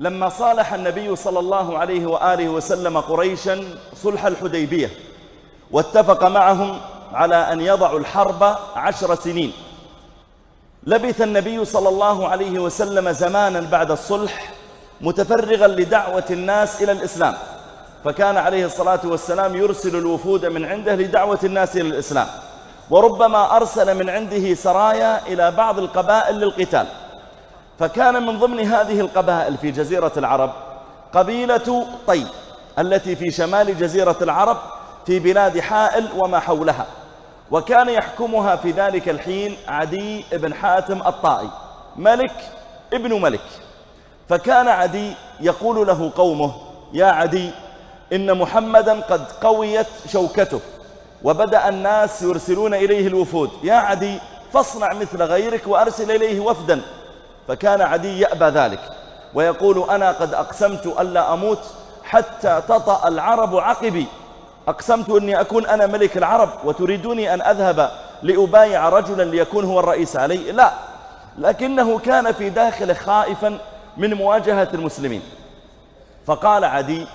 لما صالح النبي صلى الله عليه وآله وسلم قريشا صلح الحديبية واتفق معهم على أن يضعوا الحرب عشر سنين. لبث النبي صلى الله عليه وسلم زمانا بعد الصلح متفرغا لدعوة الناس إلى الإسلام. فكان عليه الصلاة والسلام يرسل الوفود من عنده لدعوة الناس إلى الإسلام. وربما أرسل من عنده سرايا إلى بعض القبائل للقتال. فكان من ضمن هذه القبائل في جزيرة العرب قبيلة طي التي في شمال جزيرة العرب في بلاد حائل وما حولها وكان يحكمها في ذلك الحين عدي بن حاتم الطائي ملك ابن ملك. فكان عدي يقول له قومه يا عدي إن محمدا قد قويت شوكته وبدأ الناس يرسلون إليه الوفود. يا عدي فاصنع مثل غيرك وأرسل إليه وفدا. فكان عدي يأبى ذلك. ويقول أنا قد أقسمت ألا أموت حتى تطأ العرب عقبي. أقسمت أني أكون أنا ملك العرب وتريدوني أن أذهب لأبايع رجلا ليكون هو الرئيس علي؟ لا. لكنه كان في داخله خائفا من مواجهة المسلمين. فقال عدي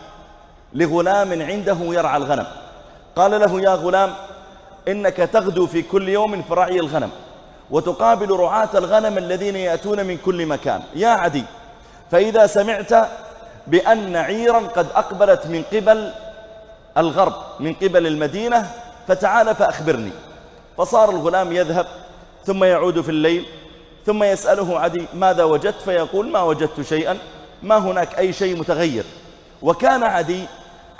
لغلام عنده يرعى الغنم. قال له يا غلام إنك تغدو في كل يوم في رعي الغنم. وتقابل رعاة الغنم الذين يأتون من كل مكان. يا عدي فإذا سمعت بأن عيرا قد أقبلت من قبل الغرب من قبل المدينة فتعال فأخبرني. فصار الغلام يذهب ثم يعود في الليل ثم يسأله عدي ماذا وجدت؟ فيقول ما وجدت شيئا ما هناك أي شيء متغير. وكان عدي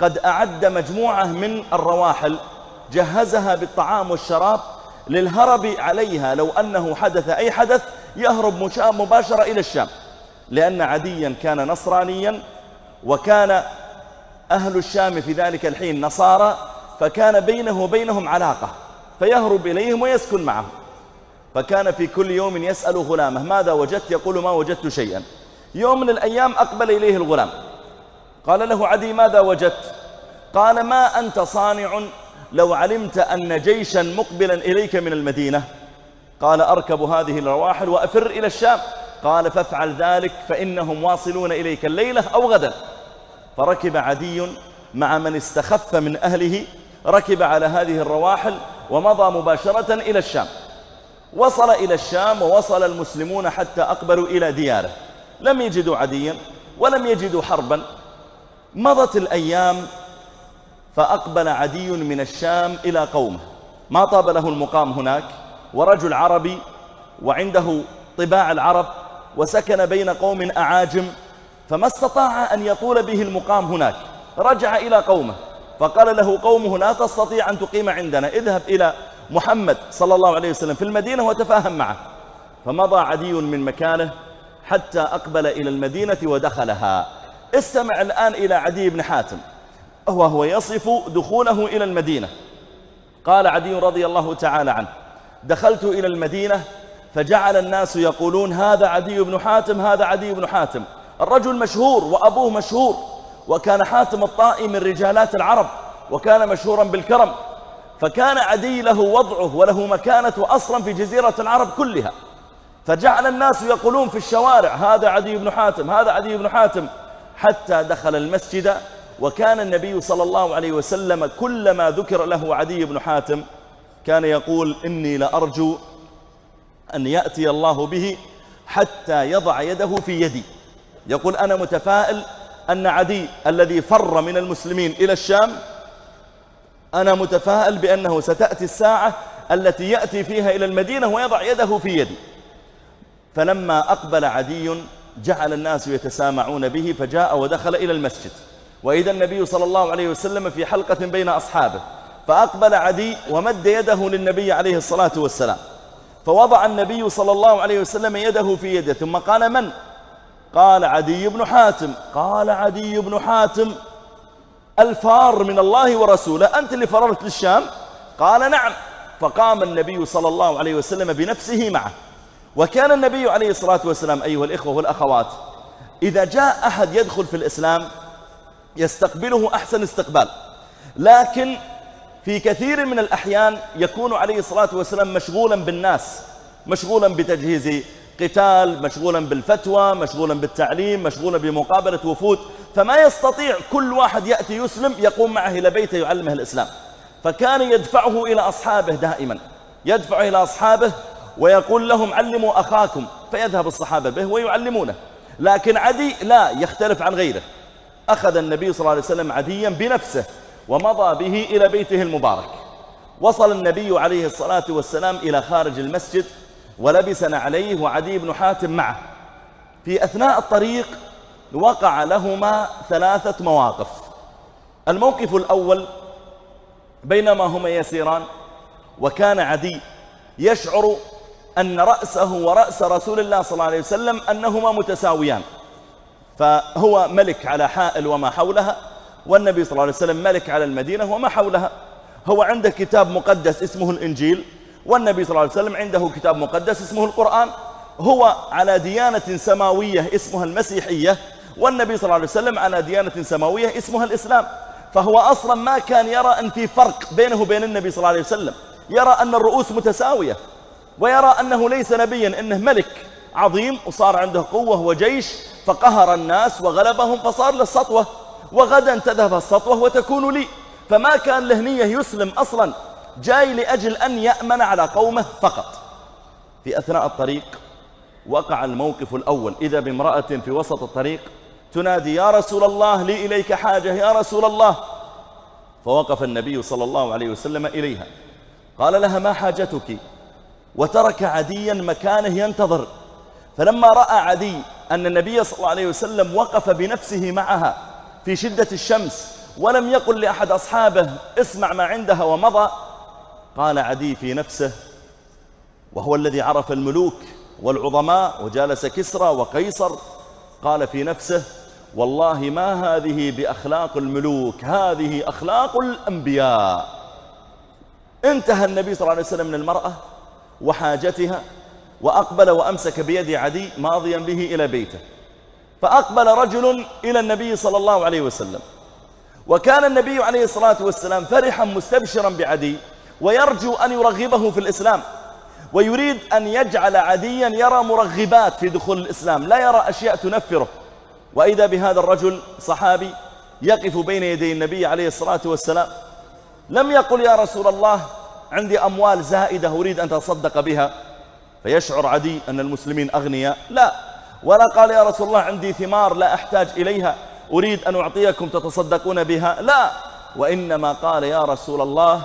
قد أعد مجموعة من الرواحل جهزها بالطعام والشراب للهرب عليها لو أنه حدث أي حدث يهرب مباشرة إلى الشام. لأن عديا كان نصرانيا وكان أهل الشام في ذلك الحين نصارى فكان بينه وبينهم علاقة فيهرب إليهم ويسكن معهم. فكان في كل يوم يسأل غلامه ماذا وجدت؟ يقول ما وجدت شيئا. يوم من الأيام أقبل إليه الغلام قال له عدي ماذا وجدت؟ قال ما أنت صانع لو علمت أن جيشا مقبلا إليك من المدينة. قال أركب هذه الرواحل وأفر إلى الشام. قال فافعل ذلك فإنهم واصلون إليك الليلة أو غدا. فركب عدي مع من استخف من أهله ركب على هذه الرواحل ومضى مباشرة إلى الشام. وصل إلى الشام ووصل المسلمون حتى أقبلوا إلى دياره. لم يجدوا عديا ولم يجدوا حربا. مضت الأيام فأقبل عدي من الشام إلى قومه. ما طاب له المقام هناك ورجل عربي وعنده طباع العرب وسكن بين قوم أعاجم فما استطاع أن يطول به المقام هناك. رجع إلى قومه فقال له قومه لا تستطيع أن تقيم عندنا اذهب إلى محمد صلى الله عليه وسلم في المدينة وتفاهم معه. فمضى عدي من مكانه حتى أقبل إلى المدينة ودخلها. استمع الآن إلى عدي بن حاتم. وهو يصف دخوله إلى المدينة. قال عدي رضي الله تعالى عنه دخلت إلى المدينة فجعل الناس يقولون هذا عدي بن حاتم هذا عدي بن حاتم. الرجل مشهور وأبوه مشهور وكان حاتم الطائي من رجالات العرب وكان مشهورا بالكرم. فكان عدي له وضعه وله مكانته أصلا في جزيرة العرب كلها. فجعل الناس يقولون في الشوارع هذا عدي بن حاتم هذا عدي بن حاتم. حتى دخل المسجد وكان النبي صلى الله عليه وسلم كلما ذكر له عدي بن حاتم كان يقول إني لأرجو أن يأتي الله به حتى يضع يده في يدي. يقول أنا متفائل أن عدي الذي فر من المسلمين إلى الشام أنا متفائل بأنه ستأتي الساعة التي يأتي فيها إلى المدينة ويضع يده في يدي. فلما أقبل عدي جعل الناس يتسامعون به فجاء ودخل إلى المسجد. وإذا النبي صلى الله عليه وسلم في حلقة بين أصحابه فأقبل عدي ومد يده للنبي عليه الصلاة والسلام. فوضع النبي صلى الله عليه وسلم يده في يده ثم قال من؟ قال عدي بن حاتم. قال عدي بن حاتم الفار من الله ورسوله أنت اللي فررت للشام؟ قال نعم. فقام النبي صلى الله عليه وسلم بنفسه معه. وكان النبي عليه الصلاة والسلام أيها الإخوة والأخوات إذا جاء أحد يدخل في الإسلام يستقبله أحسن استقبال. لكن في كثير من الأحيان يكون عليه الصلاة والسلام مشغولا بالناس مشغولا بتجهيز قتال مشغولا بالفتوى مشغولا بالتعليم مشغولا بمقابلة وفود. فما يستطيع كل واحد يأتي يسلم يقوم معه إلى بيته يعلمه الإسلام. فكان يدفعه إلى أصحابه دائما يدفع إلى أصحابه ويقول لهم علموا أخاكم فيذهب الصحابة به ويعلمونه. لكن عدي لا يختلف عن غيره. أخذ النبي صلى الله عليه وسلم عديا بنفسه ومضى به إلى بيته المبارك. وصل النبي عليه الصلاة والسلام إلى خارج المسجد ولبس عليه وعدي بن حاتم معه. في أثناء الطريق وقع لهما ثلاثة مواقف. الموقف الأول بينما هما يسيران وكان عدي يشعر أن رأسه ورأس رسول الله صلى الله عليه وسلم أنهما متساويان. فهو ملك على حائل وما حولها والنبي صلى الله عليه وسلم ملك على المدينة وما حولها. هو عنده كتاب مقدس اسمه الإنجيل والنبي صلى الله عليه وسلم عنده كتاب مقدس اسمه القرآن. هو على ديانة سماوية اسمها المسيحية والنبي صلى الله عليه وسلم على ديانة سماوية اسمها الإسلام. فهو أصلا ما كان يرى أن في فرق بينه وبين النبي صلى الله عليه وسلم. يرى أن الرؤوس متساوية ويرى أنه ليس نبيا إنه ملك. عظيم وصار عنده قوة وجيش فقهر الناس وغلبهم فصار للسطوة وغدا تذهب السطوة وتكون لي. فما كان له نية يسلم أصلا جاي لأجل أن يأمن على قومه فقط. في أثناء الطريق وقع الموقف الأول. إذا بامرأة في وسط الطريق تنادي يا رسول الله لي إليك حاجة يا رسول الله. فوقف النبي صلى الله عليه وسلم إليها. قال لها ما حاجتك؟ وترك عديا مكانه ينتظر. فلما رأى عدي أن النبي صلى الله عليه وسلم وقف بنفسه معها في شدة الشمس ولم يقل لأحد أصحابه اسمع ما عندها ومضى قال عدي في نفسه وهو الذي عرف الملوك والعظماء وجالس كسرى وقيصر قال في نفسه والله ما هذه بأخلاق الملوك هذه أخلاق الأنبياء. انتهى النبي صلى الله عليه وسلم من المرأة وحاجتها وأقبل وأمسك بيد عدي ماضيا به إلى بيته. فأقبل رجل إلى النبي صلى الله عليه وسلم. وكان النبي عليه الصلاة والسلام فرحا مستبشرا بعدي ويرجو أن يرغبه في الإسلام ويريد أن يجعل عديا يرى مرغبات في دخول الإسلام لا يرى أشياء تنفره. وإذا بهذا الرجل صحابي يقف بين يدي النبي عليه الصلاة والسلام لم يقل يا رسول الله عندي أموال زائدة أريد أن تصدق بها فيشعر عدي أن المسلمين أغنياء. لا. ولا قال يا رسول الله عندي ثمار لا أحتاج إليها. أريد أن أعطيكم تتصدقون بها. لا. وإنما قال يا رسول الله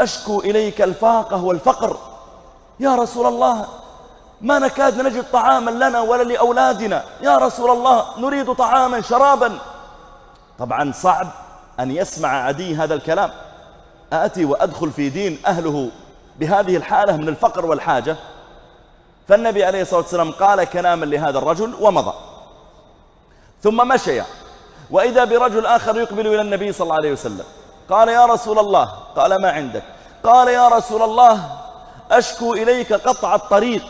أشكو إليك الفاقة والفقر. يا رسول الله ما نكاد نجد طعاما لنا ولا لأولادنا. يا رسول الله نريد طعاما شرابا. طبعا صعب أن يسمع عدي هذا الكلام. آتي وأدخل في دين أهله بهذه الحالة من الفقر والحاجة؟ فالنبي عليه الصلاة والسلام قال كلاما لهذا الرجل ومضى. ثم مشي. وإذا برجل آخر يقبل إلى النبي صلى الله عليه وسلم. قال يا رسول الله قال ما عندك؟ قال يا رسول الله أشكو إليك قطع الطريق.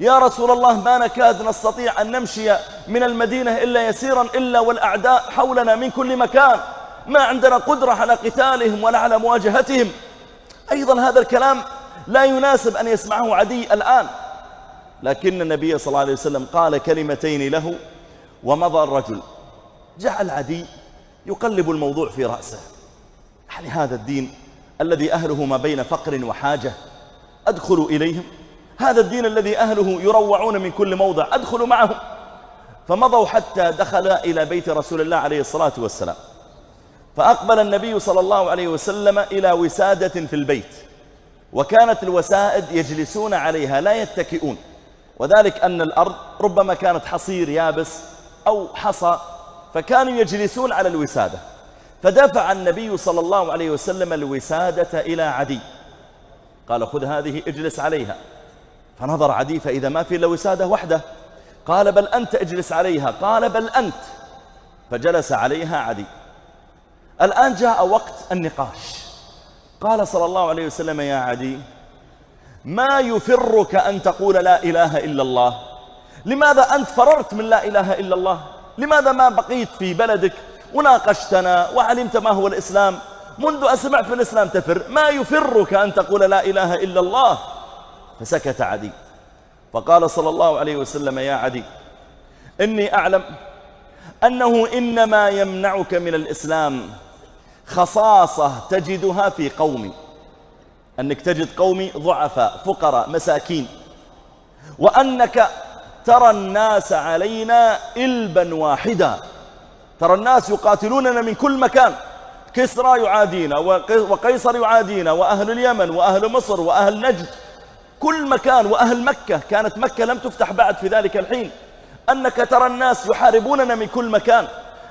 يا رسول الله ما نكاد نستطيع أن نمشي من المدينة إلا يسيرا إلا والأعداء حولنا من كل مكان. ما عندنا قدرة على قتالهم ولا على مواجهتهم. أيضا هذا الكلام لا يناسب أن يسمعه عدي الآن. لكن النبي صلى الله عليه وسلم قال كلمتين له ومضى الرجل. جعل عدي يقلب الموضوع في رأسه. يعني هذا الدين الذي أهله ما بين فقر وحاجة. أدخل إليهم. هذا الدين الذي أهله يروعون من كل موضع. أدخل معهم. فمضوا حتى دخل إلى بيت رسول الله عليه الصلاة والسلام. فأقبل النبي صلى الله عليه وسلم إلى وسادة في البيت. وكانت الوسائد يجلسون عليها لا يتكئون. وذلك أن الأرض ربما كانت حصير يابس أو حصى فكانوا يجلسون على الوسادة. فدفع النبي صلى الله عليه وسلم الوسادة إلى عدي. قال خذ هذه اجلس عليها. فنظر عدي فإذا ما في إلا وسادة وحدة. قال بل أنت اجلس عليها. قال بل أنت. فجلس عليها عدي. الآن جاء وقت النقاش. قال صلى الله عليه وسلم يا عدي ما يفرك أن تقول لا إله إلا الله؟ لماذا أنت فررت من لا إله إلا الله؟ لماذا ما بقيت في بلدك؟ وناقشتنا وعلمت ما هو الإسلام؟ منذ أسمعت من الإسلام تفر ما يفرك أن تقول لا إله إلا الله؟ فسكت عدي. فقال صلى الله عليه وسلم يا عدي إني أعلم أنه إنما يمنعك من الإسلام خصاصة تجدها في قومي. أنك تجد قومي ضعفاء فقراء مساكين. وأنك ترى الناس علينا إلبا واحدا. ترى الناس يقاتلوننا من كل مكان. كسرى يعادينا وقيصر يعادينا وأهل اليمن وأهل مصر وأهل نجد. كل مكان وأهل مكة. كانت مكة لم تفتح بعد في ذلك الحين. أنك ترى الناس يحاربوننا من كل مكان.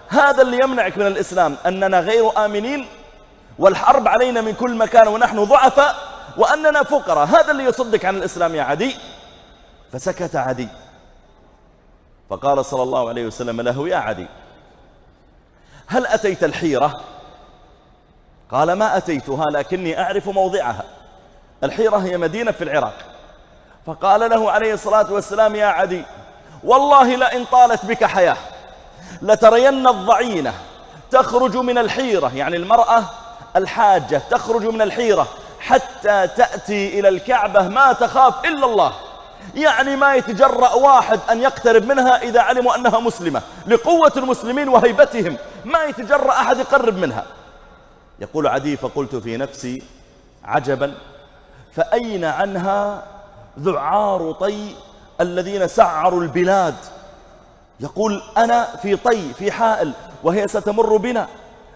هذا اللي يمنعك من الإسلام أننا غير آمنين والحرب علينا من كل مكان ونحن ضعفاء وأننا فقراء. هذا اللي يصدك عن الإسلام يا عدي. فسكت عدي. فقال صلى الله عليه وسلم له يا عدي هل أتيت الحيرة؟ قال ما أتيتها لكني أعرف موضعها. الحيرة هي مدينة في العراق. فقال له عليه الصلاة والسلام يا عدي والله لئن طالت بك حياة لترين الضعينة تخرج من الحيرة. يعني المرأة الحاجة تخرج من الحيرة حتى تأتي إلى الكعبة ما تخاف إلا الله. يعني ما يتجرأ واحد أن يقترب منها إذا علموا أنها مسلمة لقوة المسلمين وهيبتهم. ما يتجرأ أحد يقرب منها. يقول عدي فقلت في نفسي عجبا فأين عنها ذعار طي الذين سعروا البلاد؟ يقول أنا في طي في حائل وهي ستمر بنا.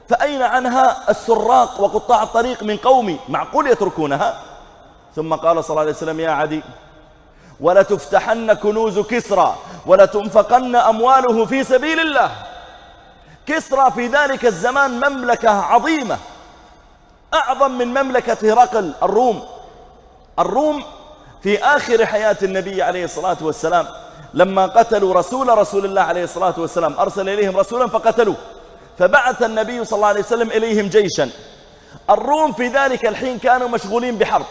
فأين عنها السراق وقطاع الطريق من قومي؟ معقول يتركونها؟ ثم قال صلى الله عليه وسلم يا عدي ولتفتحن كنوز كسرى ولتنفقن أمواله في سبيل الله. كسرى في ذلك الزمان مملكة عظيمة أعظم من مملكة هرقل الروم. الروم في آخر حياة النبي عليه الصلاة والسلام لما قتلوا رسول رسول الله عليه الصلاة والسلام أرسل إليهم رسولا فقتلوه. فبعث النبي صلى الله عليه وسلم إليهم جيشا. الروم في ذلك الحين كانوا مشغولين بحرب.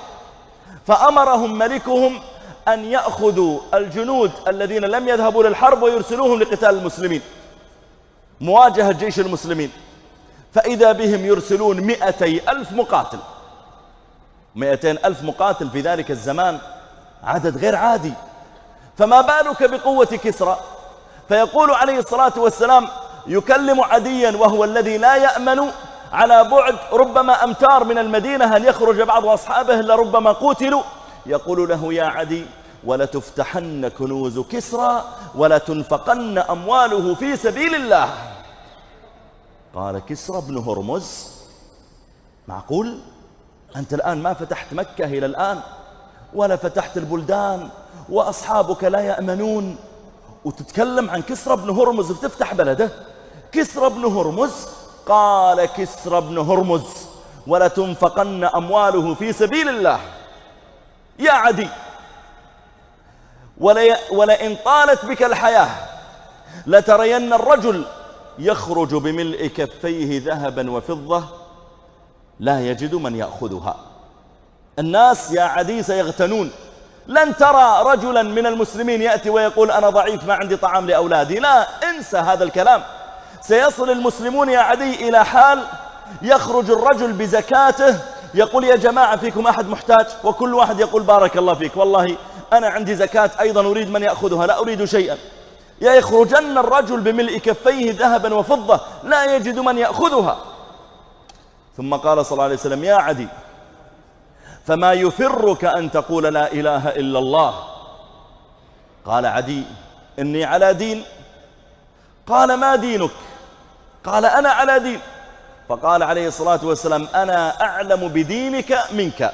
فأمرهم ملكهم أن يأخذوا الجنود الذين لم يذهبوا للحرب ويرسلوهم لقتال المسلمين. مواجهة جيش المسلمين. فإذا بهم يرسلون مئتي ألف مقاتل. مئتين ألف مقاتل في ذلك الزمان عدد غير عادي. فما بالك بقوة كسرى؟ فيقول عليه الصلاة والسلام يكلم عديا وهو الذي لا يأمن على بعد ربما أمتار من المدينة أن يخرج بعض أصحابه لربما قتلوا. يقول له يا عدي ولتفتحن كنوز كسرى ولتنفقن أمواله في سبيل الله. قال كسرى بن هرمز معقول؟ أنت الآن ما فتحت مكة إلى الآن ولا فتحت البلدان وأصحابك لا يأمنون. وتتكلم عن كسرى بن هرمز وتفتح بلده؟ كسرى بن هرمز؟ قال كسرى بن هرمز ولتنفقن أمواله في سبيل الله. يا عدي ولئن طالت بك الحياة لترين الرجل يخرج بملء كفيه ذهبا وفضة لا يجد من يأخذها. الناس يا عدي سيغتنون لن ترى رجلا من المسلمين يأتي ويقول أنا ضعيف ما عندي طعام لأولادي. لا انسى هذا الكلام. سيصل المسلمون يا عدي إلى حال يخرج الرجل بزكاته يقول يا جماعة فيكم أحد محتاج؟ وكل واحد يقول بارك الله فيك. والله أنا عندي زكاة أيضا أريد من يأخذها لا أريد شيئا. يخرجن الرجل بملء كفيه ذهبا وفضة لا يجد من يأخذها. ثم قال صلى الله عليه وسلم يا عدي فما يفرك أن تقول لا إله إلا الله؟ قال عدي إني على دين قال ما دينك؟ قال أنا على دين. فقال عليه الصلاة والسلام أنا أعلم بدينك منك.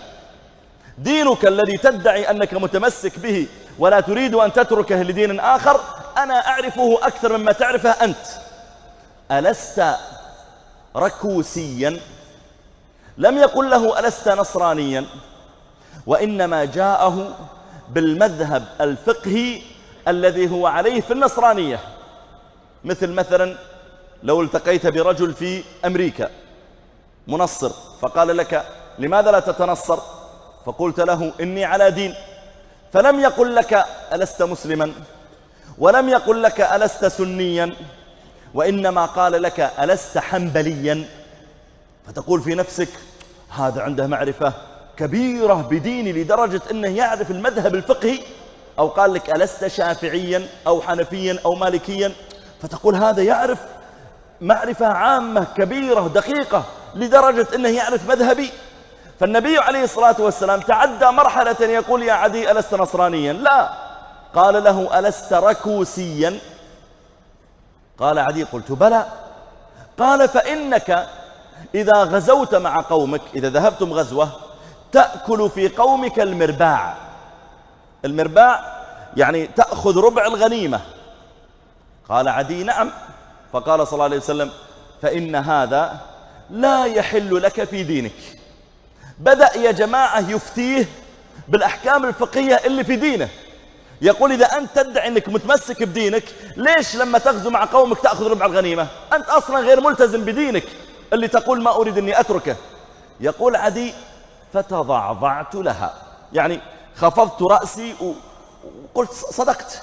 دينك الذي تدعي أنك متمسك به ولا تريد أن تتركه لدين آخر أنا أعرفه أكثر مما تعرفه أنت. ألست ركوسيا؟ لم يقل له ألست نصرانيا؟ وإنما جاءه بالمذهب الفقهي الذي هو عليه في النصرانية. مثل مثلا لو التقيت برجل في أمريكا منصر فقال لك لماذا لا تتنصر؟ فقلت له إني على دين. فلم يقل لك ألست مسلما ولم يقل لك ألست سنيا وإنما قال لك ألست حنبليا. فتقول في نفسك هذا عنده معرفة كبيرة بديني لدرجة أنه يعرف المذهب الفقهي أو قال لك ألست شافعيا أو حنفيا أو مالكيا. فتقول هذا يعرف معرفة عامة كبيرة دقيقة لدرجة أنه يعرف مذهبي. فالنبي عليه الصلاة والسلام تعدى مرحلة يقول يا عدي ألست نصرانيا؟ لا. قال له ألست ركوسيا؟ قال عدي قلت بلى. قال فإنك إذا غزوت مع قومك إذا ذهبتم غزوة تأكل في قومك المرباع. المرباع يعني تأخذ ربع الغنيمة. قال عدي نعم. فقال صلى الله عليه وسلم فإن هذا لا يحل لك في دينك. بدأ يا جماعة يفتيه بالأحكام الفقهية اللي في دينه. يقول إذا أنت تدعي أنك متمسك بدينك ليش لما تغزو مع قومك تأخذ ربع الغنيمة؟ أنت أصلا غير ملتزم بدينك. اللي تقول ما أريد أني أتركه. يقول عدي فتضعضعت لها. يعني خفضت رأسي وقلت صدقت.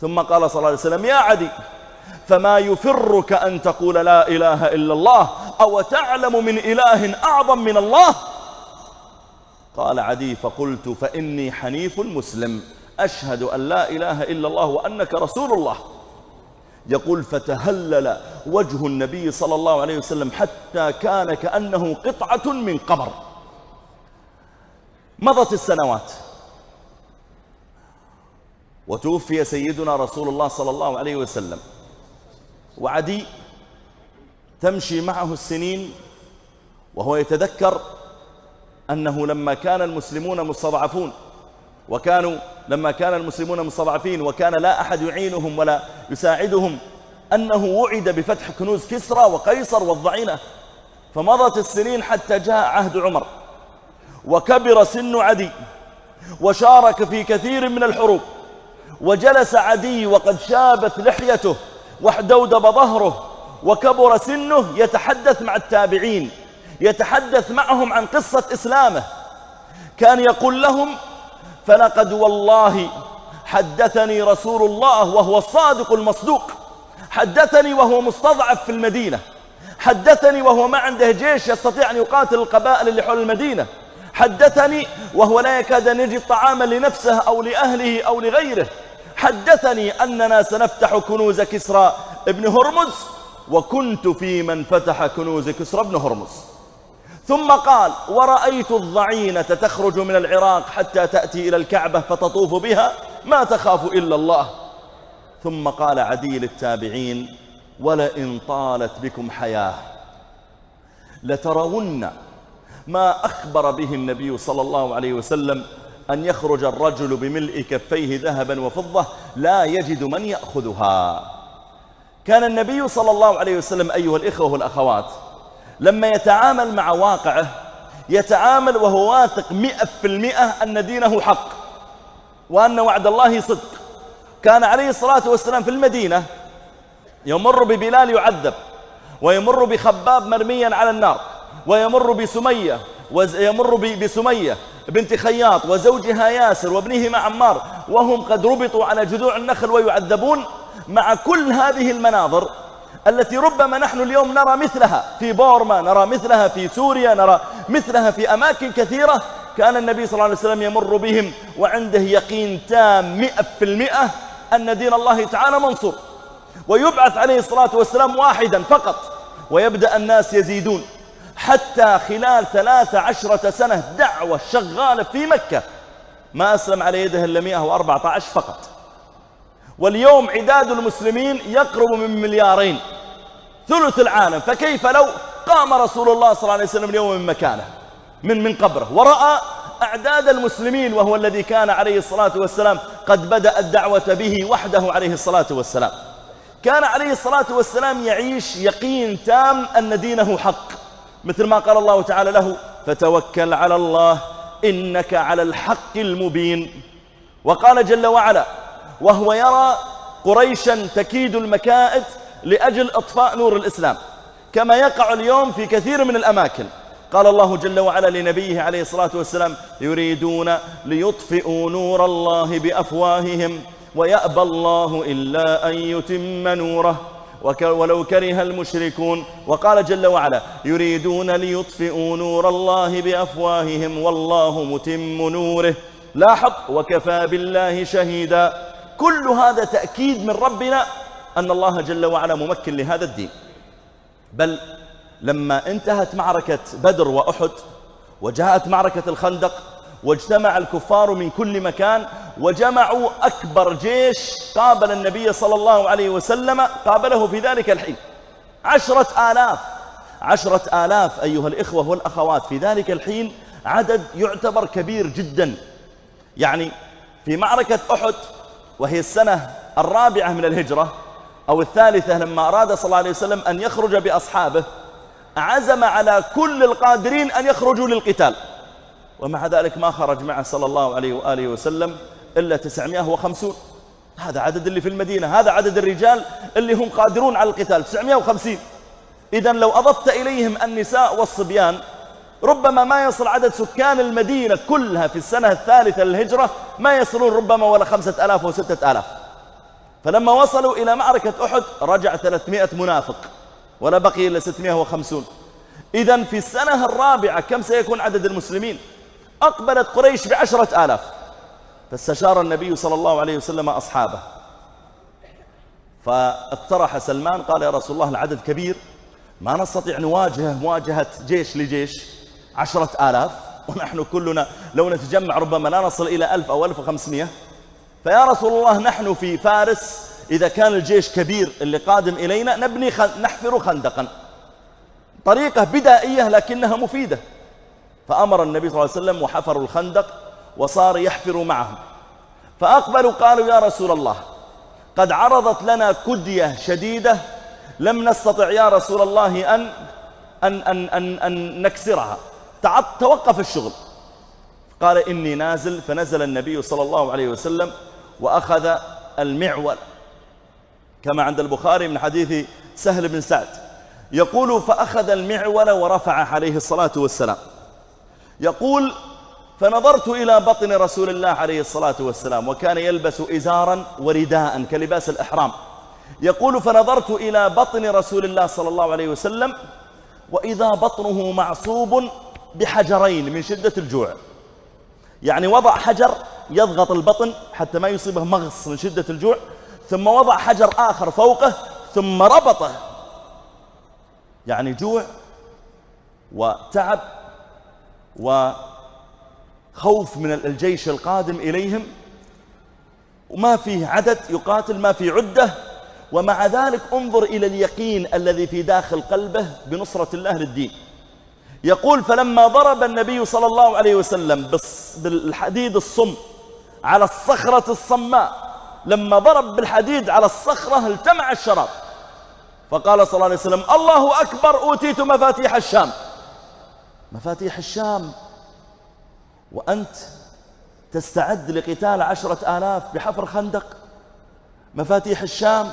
ثم قال صلى الله عليه وسلم يا عدي فما يفرك أن تقول لا إله إلا الله أو تعلم من إله أعظم من الله؟ قال عدي فقلت فإني حنيف مسلم أشهد أن لا إله إلا الله وأنك رسول الله. يقول فتهلل وجه النبي صلى الله عليه وسلم حتى كان كأنه قطعة من قمر مضت السنوات. وتوفي سيدنا رسول الله صلى الله عليه وسلم. وعدي تمشي معه السنين وهو يتذكر أنه لما كان المسلمون مستضعفون وكانوا لما كان المسلمون مستضعفين وكان لا أحد يعينهم ولا يساعدهم أنه وعد بفتح كنوز كسرى وقيصر والضعينة. فمضت السنين حتى جاء عهد عمر. وكبر سن عدي وشارك في كثير من الحروب. وجلس عدي وقد شابت لحيته واحدودب ظهره وكبر سنه يتحدث مع التابعين يتحدث معهم عن قصة إسلامه. كان يقول لهم فلقد والله حدثني رسول الله وهو الصادق المصدوق حدثني وهو مستضعف في المدينة حدثني وهو ما عنده جيش يستطيع أن يقاتل القبائل اللي حول المدينة حدثني وهو لا يكاد أن يجد طعاما لنفسه أو لأهله أو لغيره. حدثني أننا سنفتح كنوز كسرى ابن هرمز وكنت في من فتح كنوز كسرى ابن هرمز. ثم قال ورأيت الضعينة تخرج من العراق حتى تأتي إلى الكعبة فتطوف بها ما تخاف إلا الله. ثم قال عدي للتابعين ولئن طالت بكم حياة لترون ما أخبر به النبي صلى الله عليه وسلم أن يخرج الرجل بملء كفيه ذهبا وفضة لا يجد من يأخذها. كان النبي صلى الله عليه وسلم أيها الإخوة والأخوات لما يتعامل مع واقعه يتعامل وهو واثق مئة في المئة أن دينه حق وأن وعد الله صدق. كان عليه الصلاة والسلام في المدينة يمر ببلال يعذب ويمر بخباب مرميا على النار ويمر بسمية ويمر بسمية بنت خياط وزوجها ياسر وابنهما عمار وهم قد ربطوا على جذوع النخل ويعذبون مع كل هذه المناظر التي ربما نحن اليوم نرى مثلها في بورما نرى مثلها في سوريا نرى مثلها في أماكن كثيرة. كان النبي صلى الله عليه وسلم يمر بهم وعنده يقين تام مئة في المئة أن دين الله تعالى منصور. ويبعث عليه الصلاة والسلام واحدا فقط ويبدأ الناس يزيدون. حتى خلال ثلاث عشرة سنة دعوة شغالة في مكة. ما أسلم على يده إلا 114 فقط. واليوم عداد المسلمين يقرب من مليارين. ثلث العالم. فكيف لو قام رسول الله صلى الله عليه وسلم اليوم من مكانه؟ من من قبره. ورأى أعداد المسلمين وهو الذي كان عليه الصلاة والسلام قد بدأ الدعوة به وحده عليه الصلاة والسلام. كان عليه الصلاة والسلام يعيش يقين تام أن دينه حق. مثل ما قال الله تعالى له فتوكل على الله إنك على الحق المبين. وقال جل وعلا وهو يرى قريشا تكيد المكائد لأجل إطفاء نور الإسلام كما يقع اليوم في كثير من الأماكن. قال الله جل وعلا لنبيه عليه الصلاة والسلام يريدون ليطفئوا نور الله بأفواههم ويأبى الله إلا أن يتم نوره. ولو كره المشركون. وقال جل وعلا يريدون ليطفئوا نور الله بأفواههم والله متم نوره. لاحظ وكفى بالله شهيدا. كل هذا تأكيد من ربنا أن الله جل وعلا ممكن لهذا الدين. بل لما انتهت معركة بدر وأحد وجاءت معركة الخندق واجتمع الكفار من كل مكان وجمعوا أكبر جيش قابل النبي صلى الله عليه وسلم قابله في ذلك الحين. عشرة آلاف عشرة آلاف أيها الإخوة والأخوات في ذلك الحين عدد يعتبر كبير جدا. يعني في معركة أحد وهي السنة الرابعة من الهجرة أو الثالثة لما أراد صلى الله عليه وسلم أن يخرج بأصحابه عزم على كل القادرين أن يخرجوا للقتال. ومع ذلك ما خرج معه صلى الله عليه وآله وسلم إلا 950 هذا عدد اللي في المدينة هذا عدد الرجال اللي هم قادرون على القتال 950 إذا لو أضفت إليهم النساء والصبيان ربما ما يصل عدد سكان المدينة كلها في السنة الثالثة للهجرة ما يصلون ربما ولا خمسة ألاف وستة ألاف. فلما وصلوا إلى معركة أحد رجع 300 منافق ولا بقي إلا 650 إذا في السنة الرابعة كم سيكون عدد المسلمين؟ أقبلت قريش بعشرة آلاف. فاستشار النبي صلى الله عليه وسلم أصحابه. فاقترح سلمان قال يا رسول الله العدد كبير. ما نستطيع نواجهه مواجهة جيش لجيش عشرة آلاف. ونحن كلنا لو نتجمع ربما لا نصل إلى ألف أو ألف وخمسمائة فيا رسول الله نحن في فارس. إذا كان الجيش كبير اللي قادم إلينا نبني خن... نحفر خندقا. طريقة بدائية لكنها مفيدة. فأمر النبي صلى الله عليه وسلم وحفروا الخندق وصار يحفر معهم. فأقبلوا قالوا يا رسول الله قد عرضت لنا كدية شديدة لم نستطع يا رسول الله أن, أن, أن, أن, أن نكسرها. توقف الشغل. قال إني نازل فنزل النبي صلى الله عليه وسلم وأخذ المعول. كما عند البخاري من حديث سهل بن سعد يقول فأخذ المعول ورفع عليه الصلاة والسلام. يقول فنظرت إلى بطن رسول الله عليه الصلاة والسلام وكان يلبس إزارا ورداء كلباس الإحرام. يقول فنظرت إلى بطن رسول الله صلى الله عليه وسلم وإذا بطنه معصوب بحجرين من شدة الجوع. يعني وضع حجر يضغط البطن حتى ما يصيبه مغص من شدة الجوع ثم وضع حجر آخر فوقه ثم ربطه. يعني جوع وتعب وخوف من الجيش القادم إليهم وما فيه عدد يقاتل ما في عدة ومع ذلك انظر إلى اليقين الذي في داخل قلبه بنصرة الله للدين يقول فلما ضرب النبي صلى الله عليه وسلم بالحديد الصم على الصخرة الصماء لما ضرب بالحديد على الصخرة التمع الشراب فقال صلى الله عليه وسلم الله أكبر أوتيت مفاتيح الشام. مفاتيح الشام. وأنت تستعد لقتال عشرة آلاف بحفر خندق. مفاتيح الشام.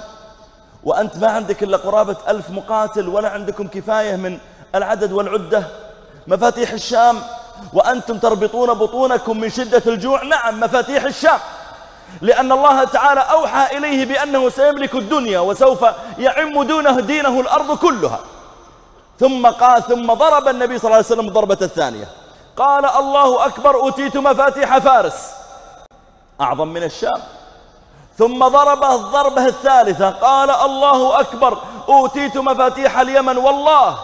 وأنت ما عندك إلا قرابة ألف مقاتل ولا عندكم كفاية من العدد والعدة. مفاتيح الشام. وأنتم تربطون بطونكم من شدة الجوع. نعم مفاتيح الشام. لأن الله تعالى أوحى إليه بأنه سيملك الدنيا وسوف يعم دونه دينه الأرض كلها. ثم قال ثم ضرب النبي صلى الله عليه وسلم الضربة الثانية. قال الله أكبر أوتيت مفاتيح فارس. أعظم من الشام. ثم ضربه الضربة الثالثة. قال الله أكبر أوتيت مفاتيح اليمن. والله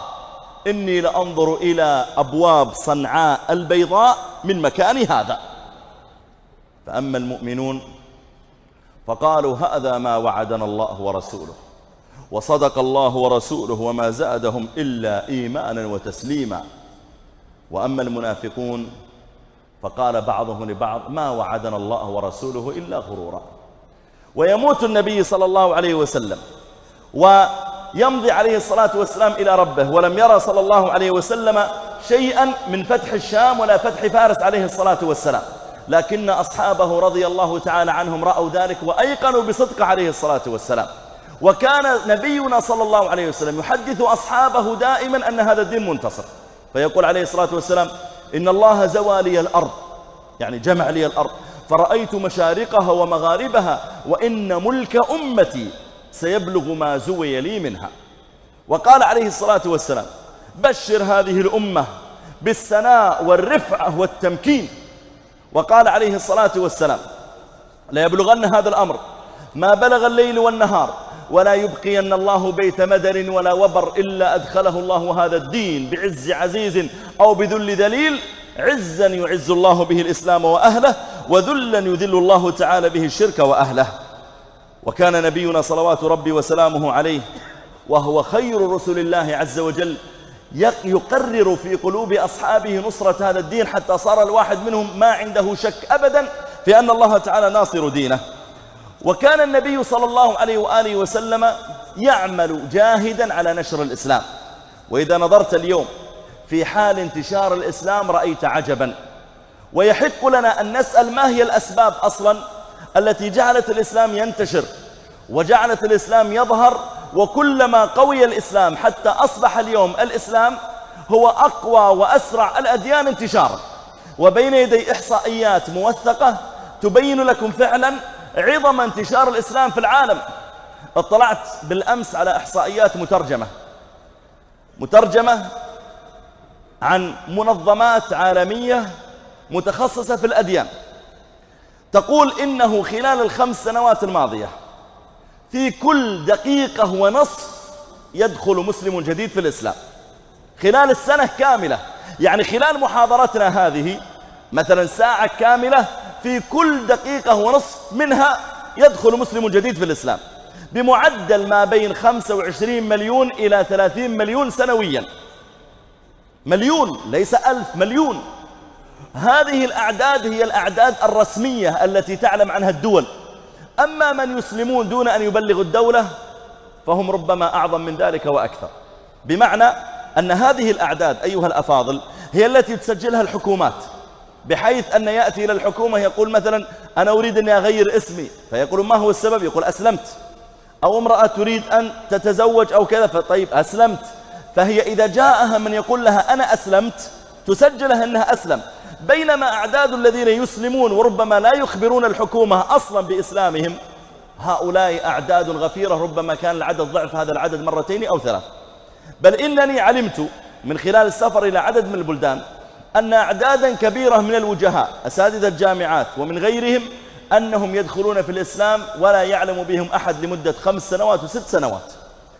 إني لأنظر إلى أبواب صنعاء البيضاء من مكان هذا. فأما المؤمنون فقالوا هذا ما وعدنا الله ورسوله. وصدق الله ورسوله وما زادهم إلا إيمانا وتسليما. وأما المنافقون فقال بعضهم لبعض ما وعدنا الله ورسوله إلا غرورا. ويموت النبي صلى الله عليه وسلم ويمضي عليه الصلاة والسلام إلى ربه ولم يرى صلى الله عليه وسلم شيئا من فتح الشام ولا فتح فارس عليه الصلاة والسلام. لكن أصحابه رضي الله تعالى عنهم رأوا ذلك وأيقنوا بصدق عليه الصلاة والسلام. وكان نبينا صلى الله عليه وسلم يحدث أصحابه دائما أن هذا الدين منتصر. فيقول عليه الصلاة والسلام إن الله زوى لي الأرض يعني جمع لي الأرض فرأيت مشارقها ومغاربها وإن ملك أمتي سيبلغ ما زوي لي منها. وقال عليه الصلاة والسلام بشر هذه الأمة بالسناء والرفعة والتمكين. وقال عليه الصلاة والسلام لا يبلغن هذا الأمر ما بلغ الليل والنهار ولا يبقين الله بيت مدر ولا وبر إلا أدخله الله هذا الدين بعز عزيز أو بذل ذليل عزا يعز الله به الإسلام وأهله وذلا يذل الله تعالى به الشرك وأهله. وكان نبينا صلوات ربي وسلامه عليه وهو خير رسل الله عز وجل يقرر في قلوب أصحابه نصرة هذا الدين حتى صار الواحد منهم ما عنده شك أبدا في أن الله تعالى ناصر دينه. وكان النبي صلى الله عليه وآله وسلم يعمل جاهدا على نشر الإسلام. وإذا نظرت اليوم في حال انتشار الإسلام رأيت عجبا. ويحق لنا أن نسأل ما هي الأسباب أصلا التي جعلت الإسلام ينتشر وجعلت الإسلام يظهر وكلما قوي الإسلام حتى أصبح اليوم الإسلام هو أقوى وأسرع الأديان انتشارا. وبين يدي إحصائيات موثقة تبين لكم فعلا عظم انتشار الإسلام في العالم. اطلعت بالأمس على إحصائيات مترجمة. مترجمة عن منظمات عالمية متخصصة في الأديان. تقول إنه خلال الخمس سنوات الماضية في كل دقيقة ونصف يدخل مسلم جديد في الإسلام. خلال السنة كاملة. يعني خلال محاضرتنا هذه مثلا ساعة كاملة في كل دقيقة ونصف منها يدخل مسلم جديد في الإسلام. بمعدل ما بين 25 مليون إلى 30 مليون سنويا. مليون ليس ألف مليون. هذه الأعداد هي الأعداد الرسمية التي تعلم عنها الدول. أما من يسلمون دون أن يبلغوا الدولة فهم ربما أعظم من ذلك وأكثر. بمعنى أن هذه الأعداد أيها الأفاضل هي التي تسجلها الحكومات. بحيث أن يأتي إلى الحكومة يقول مثلا أنا أريد أن أغير اسمي فيقول ما هو السبب؟ يقول أسلمت. أو امرأة تريد أن تتزوج أو كذا فطيب أسلمت. فهي إذا جاءها من يقول لها أنا أسلمت تسجلها أنها أسلم. بينما أعداد الذين يسلمون وربما لا يخبرون الحكومة أصلا بإسلامهم هؤلاء أعداد غفيرة ربما كان العدد ضعف هذا العدد مرتين أو ثلاث. بل إنني علمت من خلال السفر إلى عدد من البلدان أن أعدادا كبيرة من الوجهاء أساتذة الجامعات ومن غيرهم أنهم يدخلون في الإسلام ولا يعلم بهم أحد لمدة خمس سنوات وست سنوات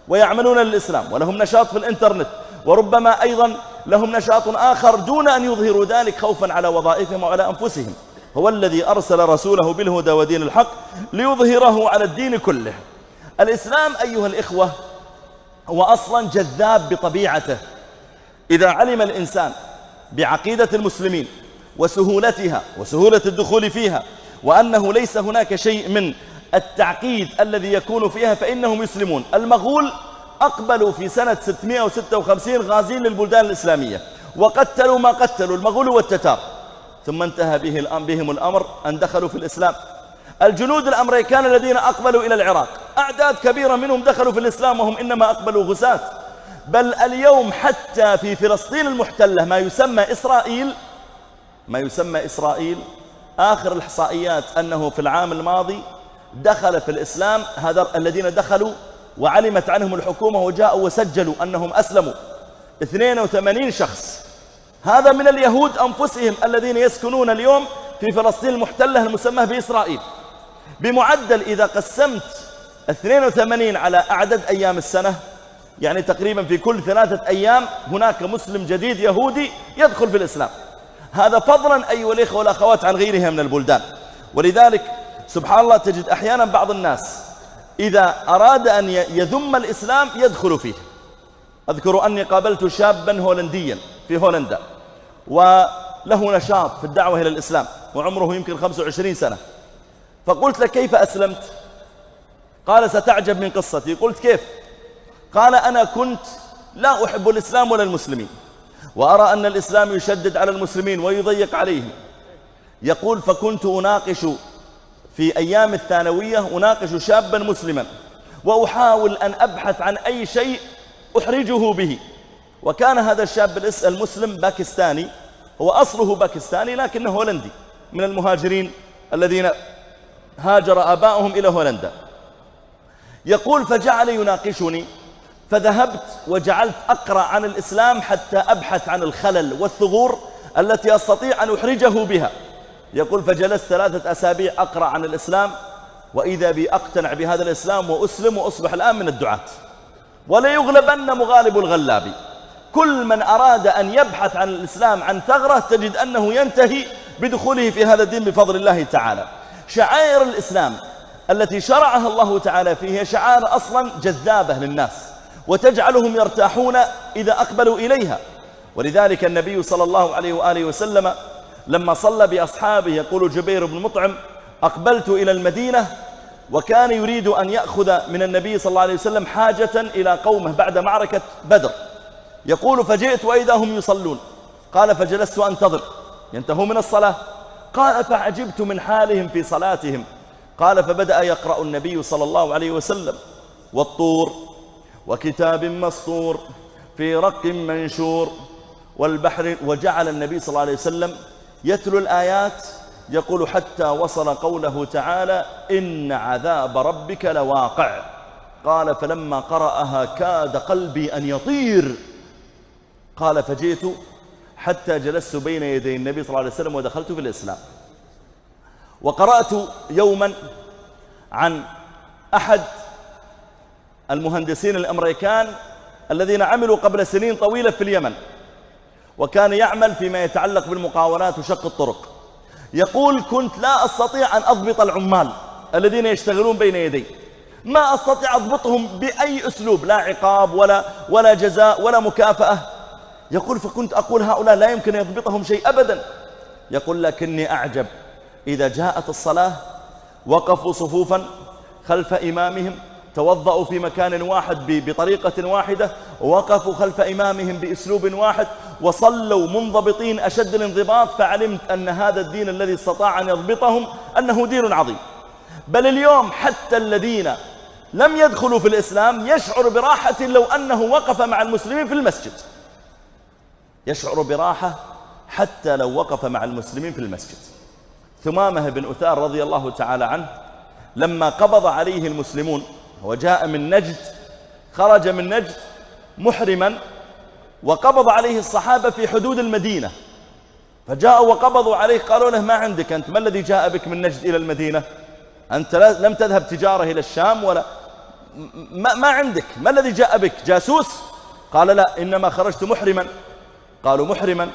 ويعملون للإسلام ولهم نشاط في الإنترنت وربما أيضا لهم نشاط آخر دون أن يظهروا ذلك خوفا على وظائفهم وعلى أنفسهم. هو الذي أرسل رسوله بالهدى ودين الحق ليظهره على الدين كله. الإسلام أيها الإخوة هو أصلا جذاب بطبيعته. إذا علم الإنسان بعقيدة المسلمين وسهولتها وسهولة الدخول فيها وأنه ليس هناك شيء من التعقيد الذي يكون فيها فإنهم يسلمون. المغول أقبلوا في سنة 656 غازين للبلدان الإسلامية وقتلوا ما قتلوا المغول والتتار. ثم انتهى به بهم الأمر أن دخلوا في الإسلام. الجنود الأمريكان الذين أقبلوا إلى العراق أعداد كبيرة منهم دخلوا في الإسلام وهم إنما أقبلوا غساة بل اليوم حتى في فلسطين المحتلة ما يسمى إسرائيل ما يسمى إسرائيل آخر الإحصائيات أنه في العام الماضي دخل في الإسلام هذا الذين دخلوا وعلمت عنهم الحكومة وجاءوا وسجلوا أنهم أسلموا. 82 شخص. هذا من اليهود أنفسهم الذين يسكنون اليوم في فلسطين المحتلة المسمى بإسرائيل. بمعدل إذا قسمت 82 على أعدد أيام السنة يعني تقريبا في كل ثلاثة أيام هناك مسلم جديد يهودي يدخل في الإسلام. هذا فضلا أيها الإخوة والأخوات عن غيرها من البلدان. ولذلك سبحان الله تجد أحيانا بعض الناس إذا أراد أن يذم الإسلام يدخل فيه. أذكر أني قابلت شابا هولنديا في هولندا وله نشاط في الدعوة إلى الإسلام وعمره يمكن 25 سنة. فقلت له كيف أسلمت؟ قال ستعجب من قصتي. قلت كيف؟ قال أنا كنت لا أحب الإسلام ولا المسلمين وأرى أن الإسلام يشدد على المسلمين ويضيق عليهم. يقول فكنت أناقش في أيام الثانوية أناقش شابا مسلما وأحاول أن أبحث عن أي شيء أحرجه به. وكان هذا الشاب المسلم باكستاني هو أصله باكستاني لكنه هولندي من المهاجرين الذين هاجر آباؤهم إلى هولندا. يقول فجعل يناقشني فذهبت وجعلت أقرأ عن الإسلام حتى أبحث عن الخلل والثغور التي أستطيع أن أحرجه بها. يقول فجلست ثلاثة أسابيع أقرأ عن الإسلام وإذا بي أقتنع بهذا الإسلام وأسلم وأصبح الآن من الدعاة. ولا يغلبن مغالب الغلاب. كل من أراد أن يبحث عن الإسلام عن ثغرة تجد أنه ينتهي بدخوله في هذا الدين بفضل الله تعالى. شعائر الإسلام التي شرعها الله تعالى فيه شعائر أصلا جذابة للناس. وتجعلهم يرتاحون إذا أقبلوا إليها. ولذلك النبي صلى الله عليه وآله وسلم لما صلى بأصحابه يقول جبير بن مطعم أقبلت إلى المدينة وكان يريد أن يأخذ من النبي صلى الله عليه وسلم حاجة إلى قومه بعد معركة بدر. يقول فجئت وإذا هم يصلون. قال فجلست أنتظر. ينتهوا من الصلاة؟ قال فعجبت من حالهم في صلاتهم. قال فبدأ يقرأ النبي صلى الله عليه وسلم. والطور وكتاب مسطور في رق منشور والبحر وجعل النبي صلى الله عليه وسلم يتلو الآيات يقول حتى وصل قوله تعالى إن عذاب ربك لواقع. قال فلما قرأها كاد قلبي أن يطير. قال فجئت حتى جلست بين يدي النبي صلى الله عليه وسلم ودخلت في الإسلام. وقرأت يوما عن أحد المهندسين الأمريكان الذين عملوا قبل سنين طويلة في اليمن وكان يعمل فيما يتعلق بالمقاولات وشق الطرق. يقول كنت لا أستطيع أن أضبط العمال الذين يشتغلون بين يدي. ما أستطيع أضبطهم بأي أسلوب لا عقاب ولا, ولا جزاء ولا مكافأة. يقول فكنت أقول هؤلاء لا يمكن يضبطهم شيء أبدا. يقول لكني أعجب إذا جاءت الصلاة وقفوا صفوفا خلف إمامهم توضأوا في مكان واحد بطريقة واحدة ووقفوا خلف إمامهم بأسلوب واحد وصلوا منضبطين أشد الانضباط فعلمت أن هذا الدين الذي استطاع أن يضبطهم أنه دين عظيم. بل اليوم حتى الذين لم يدخلوا في الإسلام يشعر براحة لو أنه وقف مع المسلمين في المسجد. يشعر براحة حتى لو وقف مع المسلمين في المسجد. ثمامة بن أثار رضي الله تعالى عنه لما قبض عليه المسلمون وجاء من نجد خرج من نجد محرما وقبض عليه الصحابة في حدود المدينة. فجاءوا وقبضوا عليه قالوا له ما عندك أنت؟ ما الذي جاء بك من نجد إلى المدينة؟ أنت لم تذهب تجارة إلى الشام ولا ما, ما عندك. ما الذي جاء بك؟ جاسوس؟ قال لا إنما خرجت محرما. قالوا محرما.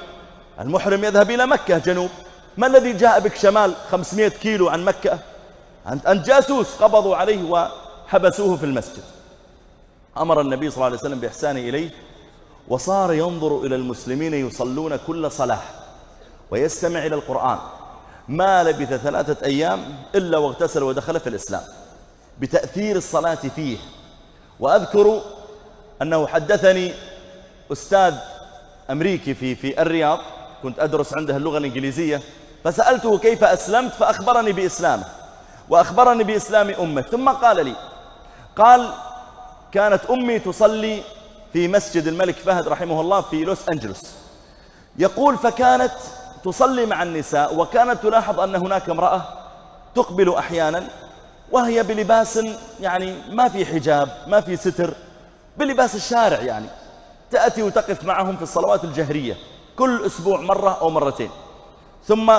المحرم يذهب إلى مكة جنوب. ما الذي جاء بك شمال 500 كيلو عن مكة؟ أنت, جاسوس قبضوا عليه وحبسوه في المسجد. أمر النبي صلى الله عليه وسلم بإحسانه إليه وصار ينظر إلى المسلمين يصلون كل صلاة ويستمع إلى القرآن. ما لبث ثلاثة أيام إلا واغتسل ودخل في الإسلام. بتأثير الصلاة فيه. وأذكر أنه حدثني أستاذ أمريكي في, في الرياض كنت أدرس عنده اللغة الإنجليزية فسألته كيف أسلمت فأخبرني بإسلامه. وأخبرني بإسلام أمة. ثم قال لي قال كانت أمي تصلي في مسجد الملك فهد رحمه الله في لوس أنجلوس. يقول فكانت تصلي مع النساء وكانت تلاحظ أن هناك امرأة تقبل أحيانا وهي بلباس يعني ما في حجاب ما في ستر بلباس الشارع يعني تأتي وتقف معهم في الصلوات الجهرية كل أسبوع مرة أو مرتين. ثم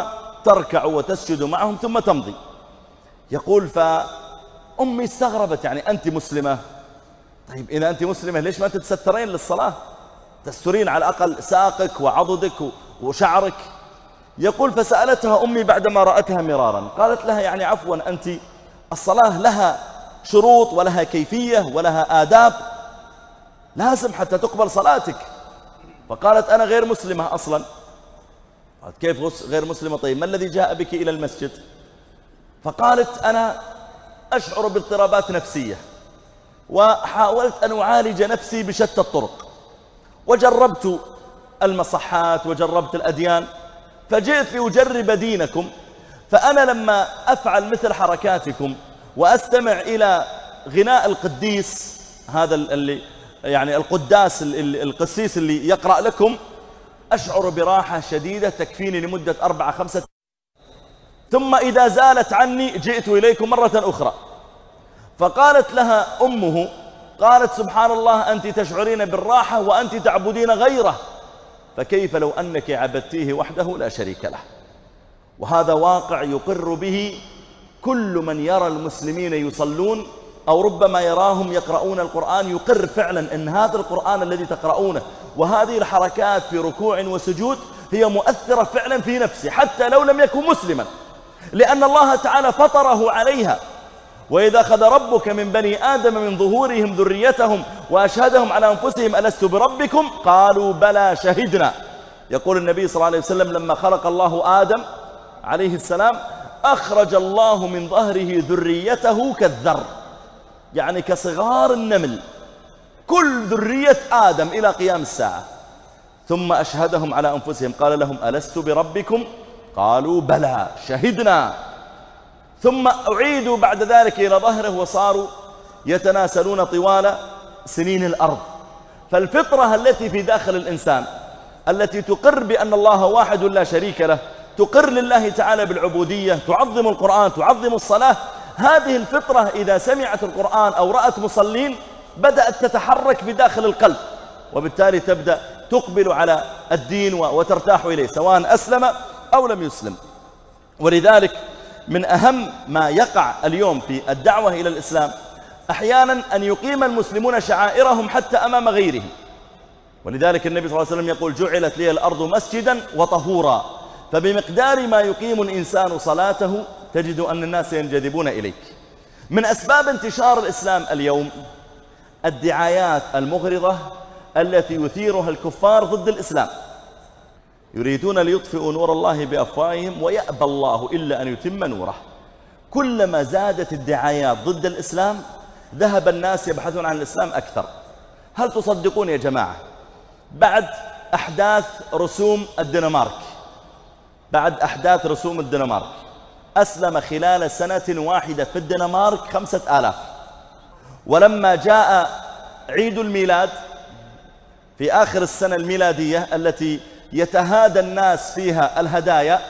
تركع وتسجد معهم ثم تمضي. يقول فأمي استغربت يعني أنت مسلمة؟ طيب إذا أنت مسلمة ليش ما تتسترين للصلاة؟ تسترين على الأقل ساقك وعضدك وشعرك؟ يقول فسألتها أمي بعدما رأتها مرارا قالت لها يعني عفوا أنت الصلاة لها شروط ولها كيفية ولها آداب لازم حتى تقبل صلاتك. فقالت أنا غير مسلمة أصلا. قالت كيف غير مسلمة؟ طيب ما الذي جاء بك إلى المسجد؟ فقالت أنا أشعر باضطرابات نفسية وحاولت أن أعالج نفسي بشتى الطرق. وجربت المصحات وجربت الأديان فجئت لأجرب دينكم فأنا لما أفعل مثل حركاتكم وأستمع إلى غناء القديس هذا اللي يعني القداس القسيس اللي يقرأ لكم أشعر براحة شديدة تكفيني لمدة أربعة خمسة ثم إذا زالت عني جئت إليكم مرة أخرى. فقالت لها أمه قالت سبحان الله أنت تشعرين بالراحة وأنت تعبدين غيره. فكيف لو أنك عبدتيه وحده لا شريك له؟ وهذا واقع يقر به كل من يرى المسلمين يصلون أو ربما يراهم يقرؤون القرآن يقر فعلا أن هذا القرآن الذي تقرؤونه وهذه الحركات في ركوع وسجود هي مؤثرة فعلا في نفسه حتى لو لم يكن مسلما. لأن الله تعالى فطره عليها. وإذا أخذ ربك من بني آدم من ظهورهم ذريتهم وأشهدهم على أنفسهم ألست بربكم؟ قالوا بلى شهدنا. يقول النبي صلى الله عليه وسلم لما خلق الله آدم عليه السلام أخرج الله من ظهره ذريته كالذر يعني كصغار النمل. كل ذرية آدم إلى قيام الساعة. ثم أشهدهم على أنفسهم قال لهم ألست بربكم؟ قالوا بلى شهدنا. ثم أعيدوا بعد ذلك إلى ظهره وصاروا يتناسلون طوال سنين الأرض. فالفطرة التي في داخل الإنسان التي تقر بأن الله واحد لا شريك له تقر لله تعالى بالعبودية تعظم القرآن تعظم الصلاة هذه الفطرة إذا سمعت القرآن أو رأت مصلين بدأت تتحرك في داخل القلب وبالتالي تبدأ تقبل على الدين وترتاح إليه سواء أسلم أو لم يسلم. ولذلك من أهم ما يقع اليوم في الدعوة إلى الإسلام أحيانا أن يقيم المسلمون شعائرهم حتى أمام غيرهم. ولذلك النبي صلى الله عليه وسلم يقول جعلت لي الأرض مسجدا وطهورا فبمقدار ما يقيم الإنسان صلاته تجد أن الناس ينجذبون إليك. من أسباب انتشار الإسلام اليوم الدعايات المغرضة التي يثيرها الكفار ضد الإسلام. يريدون ليطفئوا نور الله بأفواههم ويأبى الله إلا أن يتم نوره. كلما زادت الدعايات ضد الإسلام ذهب الناس يبحثون عن الإسلام أكثر. هل تصدقون يا جماعة؟ بعد أحداث رسوم الدنمارك بعد أحداث رسوم الدنمارك أسلم خلال سنة واحدة في الدنمارك خمسة آلاف. ولما جاء عيد الميلاد في آخر السنة الميلادية التي يتهادى الناس فيها الهدايا.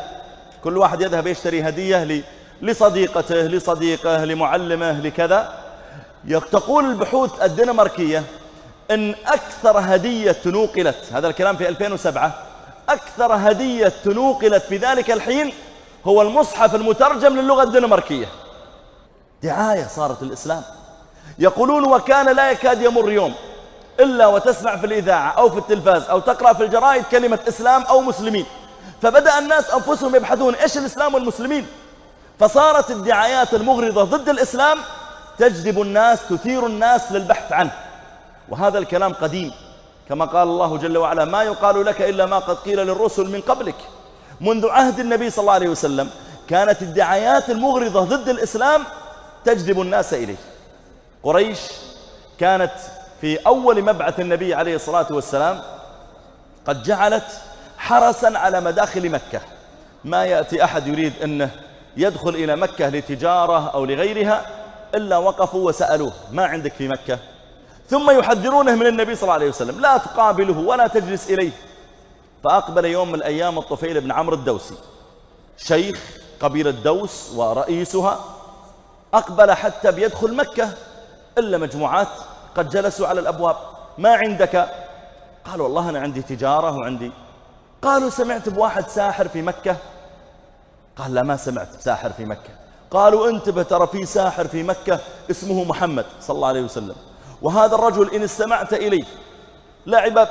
كل واحد يذهب يشتري هدية لصديقته لصديقه لمعلمه لكذا. تقول البحوث الدنماركية إن أكثر هدية تنوقلت هذا الكلام في 2007 أكثر هدية تنوقلت في ذلك الحين هو المصحف المترجم للغة الدنماركية. دعاية صارت الإسلام يقولون وكان لا يكاد يمر يوم. إلا وتسمع في الإذاعة أو في التلفاز أو تقرأ في الجرائد كلمة إسلام أو مسلمين. فبدأ الناس أنفسهم يبحثون إيش الإسلام والمسلمين. فصارت الدعايات المغرضة ضد الإسلام تجذب الناس تثير الناس للبحث عنه. وهذا الكلام قديم. كما قال الله جل وعلا ما يقال لك إلا ما قد قيل للرسل من قبلك. منذ عهد النبي صلى الله عليه وسلم كانت الدعايات المغرضة ضد الإسلام تجذب الناس إليه. قريش كانت في أول مبعث النبي عليه الصلاة والسلام قد جعلت حرسا على مداخل مكة. ما يأتي أحد يريد أنه يدخل إلى مكة لتجارة أو لغيرها إلا وقفوا وسألوه ما عندك في مكة؟ ثم يحذرونه من النبي صلى الله عليه وسلم لا تقابله ولا تجلس إليه. فأقبل يوم من الأيام الطفيل بن عمرو الدوسي شيخ قبيلة دوس ورئيسها أقبل حتى بيدخل مكة إلا مجموعات قد جلسوا على الأبواب ما عندك؟ قال والله أنا عندي تجارة وعندي. قالوا سمعت بواحد ساحر في مكة. قال لا ما سمعت ساحر في مكة. قالوا انتبه ترى في ساحر في مكة اسمه محمد صلى الله عليه وسلم وهذا الرجل إن استمعت إليه لعب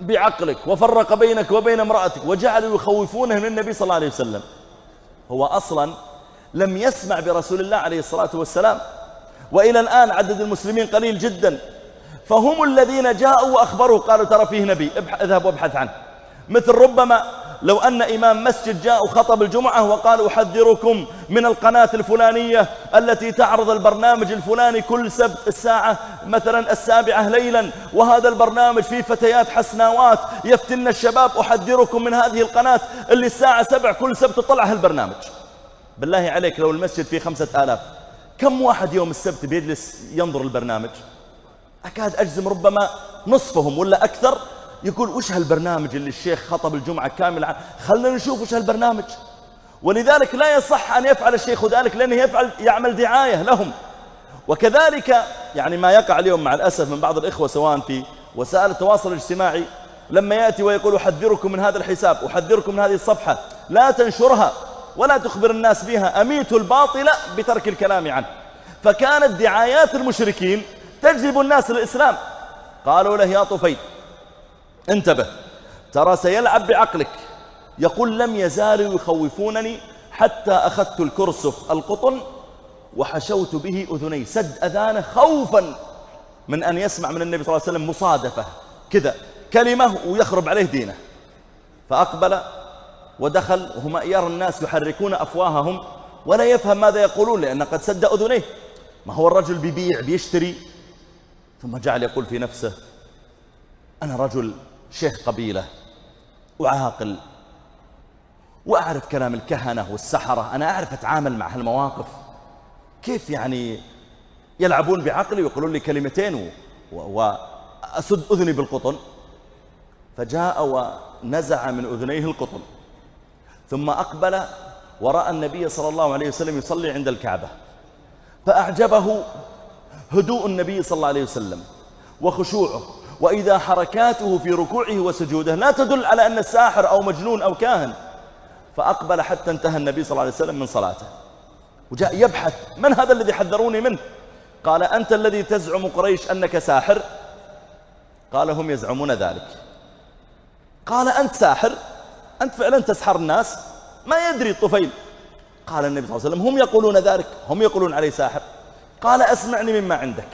بعقلك وفرق بينك وبين امرأتك وجعلوا يخوفونه من النبي صلى الله عليه وسلم هو أصلا لم يسمع برسول الله عليه الصلاة والسلام وإلى الآن عدد المسلمين قليل جدا. فهم الذين جاءوا وأخبروا قالوا ترى فيه نبي اذهب وابحث عنه. مثل ربما لو أن إمام مسجد جاء وخطب الجمعة وقال أحذركم من القناة الفلانية التي تعرض البرنامج الفلاني كل سبت الساعة مثلا السابعة ليلا وهذا البرنامج فيه فتيات حسناوات يفتن الشباب أحذركم من هذه القناة اللي الساعة سبع كل سبت طلع هالبرنامج. بالله عليك لو المسجد فيه خمسة آلاف. كم واحد يوم السبت بيجلس ينظر البرنامج؟ أكاد أجزم ربما نصفهم ولا أكثر يقول وش هالبرنامج اللي الشيخ خطب الجمعة كاملة خلنا نشوف وش هالبرنامج. ولذلك لا يصح أن يفعل الشيخ ذلك لأنه يفعل يعمل دعاية لهم. وكذلك يعني ما يقع اليوم مع الأسف من بعض الإخوة سواء في وسائل التواصل الاجتماعي لما يأتي ويقول أحذركم من هذا الحساب أحذركم من هذه الصفحة لا تنشرها. ولا تخبر الناس بها. أميت الباطل بترك الكلام عنه. فكانت دعايات المشركين تجذب الناس للإسلام. قالوا له يا طفيل انتبه ترى سيلعب بعقلك. يقول لم يزالوا يخوفونني حتى أخذت الكرسف القطن وحشوت به أذني. سد أذانه خوفا من أن يسمع من النبي صلى الله عليه وسلم مصادفة كذا كلمة ويخرب عليه دينه. فأقبل ودخل وهم يرى الناس يحركون أفواههم ولا يفهم ماذا يقولون لأن قد سد أذنيه. ما هو الرجل بيبيع بيشتري؟ ثم جعل يقول في نفسه أنا رجل شيخ قبيلة وعاقل وأعرف كلام الكهنة والسحرة أنا أعرف أتعامل مع هالمواقف. كيف يعني يلعبون بعقلي ويقولون لي كلمتين وأسد أذني بالقطن؟ فجاء ونزع من أذنيه القطن. ثم أقبل ورأى النبي صلى الله عليه وسلم يصلي عند الكعبة. فأعجبه هدوء النبي صلى الله عليه وسلم وخشوعه وإذا حركاته في ركوعه وسجوده لا تدل على أن الساحر أو مجنون أو كاهن. فأقبل حتى انتهى النبي صلى الله عليه وسلم من صلاته. وجاء يبحث من هذا الذي حذروني منه؟ قال أنت الذي تزعم قريش أنك ساحر؟ قال هم يزعمون ذلك. قال أنت ساحر؟ أنت فعلا تسحر الناس؟ ما يدري الطفيل. قال النبي صلى الله عليه وسلم هم يقولون ذلك هم يقولون عليه ساحر. قال أسمعني مما عندك.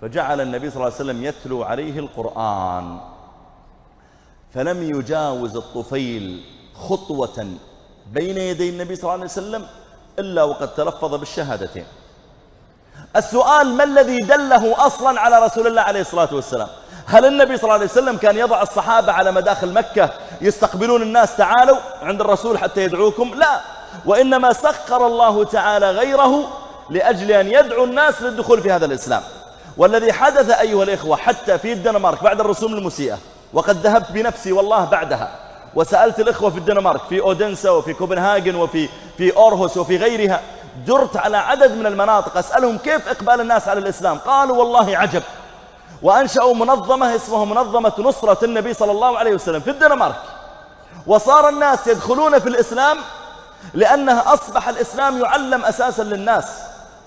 فجعل النبي صلى الله عليه وسلم يتلو عليه القرآن. فلم يجاوز الطفيل خطوة بين يدي النبي صلى الله عليه وسلم إلا وقد تلفظ بالشهادتين. السؤال ما الذي دله أصلا على رسول الله عليه الصلاة والسلام؟ هل النبي صلى الله عليه وسلم كان يضع الصحابة على مداخل مكة يستقبلون الناس تعالوا عند الرسول حتى يدعوكم؟ لا. وإنما سخر الله تعالى غيره لأجل أن يدعو الناس للدخول في هذا الإسلام. والذي حدث أيها الإخوة حتى في الدنمارك بعد الرسوم المسيئة وقد ذهبت بنفسي والله بعدها وسألت الإخوة في الدنمارك في أودنسا وفي كوبنهاجن وفي في أورهوس وفي غيرها درت على عدد من المناطق أسألهم كيف إقبال الناس على الإسلام؟ قالوا والله عجب. وأنشأوا منظمة اسمها منظمة نصرة النبي صلى الله عليه وسلم في الدنمارك. وصار الناس يدخلون في الإسلام لأنها أصبح الإسلام يعلم أساسا للناس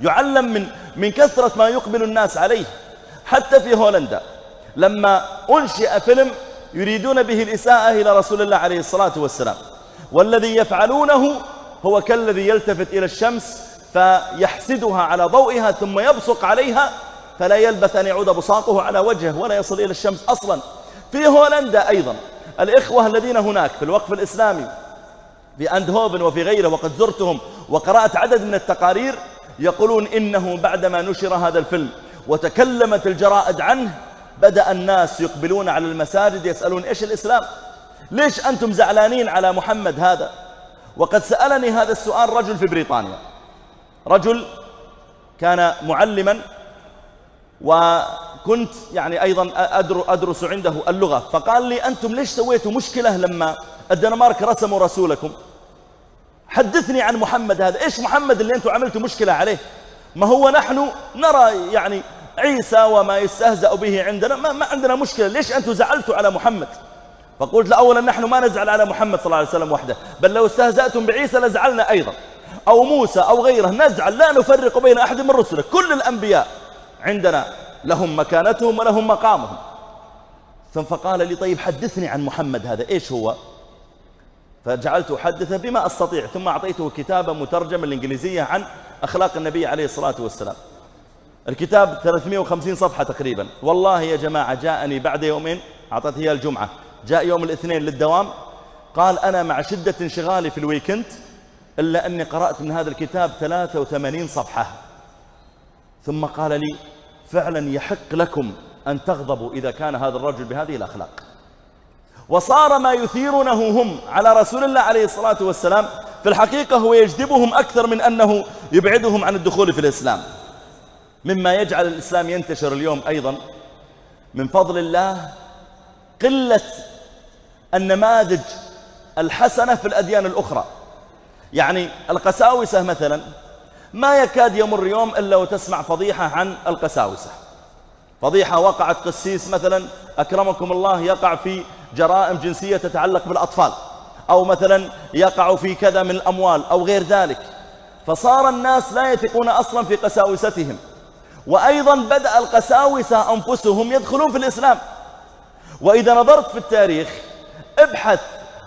يعلم من, من كثرة ما يقبل الناس عليه حتى في هولندا. لما أنشئ فيلم يريدون به الإساءة إلى رسول الله عليه الصلاة والسلام. والذي يفعلونه هو كالذي يلتفت إلى الشمس فيحسدها على ضوئها ثم يبصق عليها فلا يلبث أن يعود بصاقه على وجهه ولا يصل إلى الشمس أصلا. في هولندا أيضا الإخوة الذين هناك في الوقف الإسلامي في أندهوفن وفي غيره وقد زرتهم وقرأت عدد من التقارير يقولون إنه بعدما نشر هذا الفيلم وتكلمت الجرائد عنه بدأ الناس يقبلون على المساجد يسألون إيش الإسلام؟ ليش أنتم زعلانين على محمد هذا؟ وقد سألني هذا السؤال رجل في بريطانيا. رجل كان معلما وكنت يعني أيضا أدرس عنده اللغة. فقال لي أنتم ليش سويتوا مشكلة لما الدنمارك رسموا رسولكم؟ حدثني عن محمد هذا. إيش محمد اللي أنتم عملتوا مشكلة عليه؟ ما هو نحن نرى يعني عيسى وما يستهزأ به عندنا. ما, ما عندنا مشكلة. ليش أنتم زعلتوا على محمد؟ فقلت لا أولا نحن ما نزعل على محمد صلى الله عليه وسلم وحده. بل لو استهزأتم بعيسى لزعلنا أيضا. أو موسى أو غيره. نزعل. لا نفرق بين أحد من رسله. كل الأنبياء عندنا لهم مكانتهم ولهم مقامهم. ثم فقال لي طيب حدثني عن محمد هذا إيش هو؟ فجعلت أحدثه بما أستطيع ثم أعطيته كتابا مترجما الإنجليزية عن أخلاق النبي عليه الصلاة والسلام. الكتاب 350 صفحة تقريبا. والله يا جماعة جاءني بعد يومين أعطته إياه الجمعة. جاء يوم الاثنين للدوام قال أنا مع شدة انشغالي في الويكند إلا أني قرأت من هذا الكتاب 83 صفحة. ثم قال لي فعلا يحق لكم أن تغضبوا إذا كان هذا الرجل بهذه الأخلاق. وصار ما يثيرونه هم على رسول الله عليه الصلاة والسلام في الحقيقة هو يجذبهم أكثر من أنه يبعدهم عن الدخول في الإسلام. مما يجعل الإسلام ينتشر اليوم أيضا من فضل الله قلة النماذج الحسنة في الأديان الأخرى. يعني القساوسة مثلا ما يكاد يمر يوم إلا وتسمع فضيحة عن القساوسة. فضيحة وقعت قسيس مثلا أكرمكم الله يقع في جرائم جنسية تتعلق بالأطفال أو مثلا يقع في كذا من الأموال أو غير ذلك. فصار الناس لا يثقون أصلا في قساوستهم. وأيضا بدأ القساوسة أنفسهم يدخلون في الإسلام. وإذا نظرت في التاريخ ابحث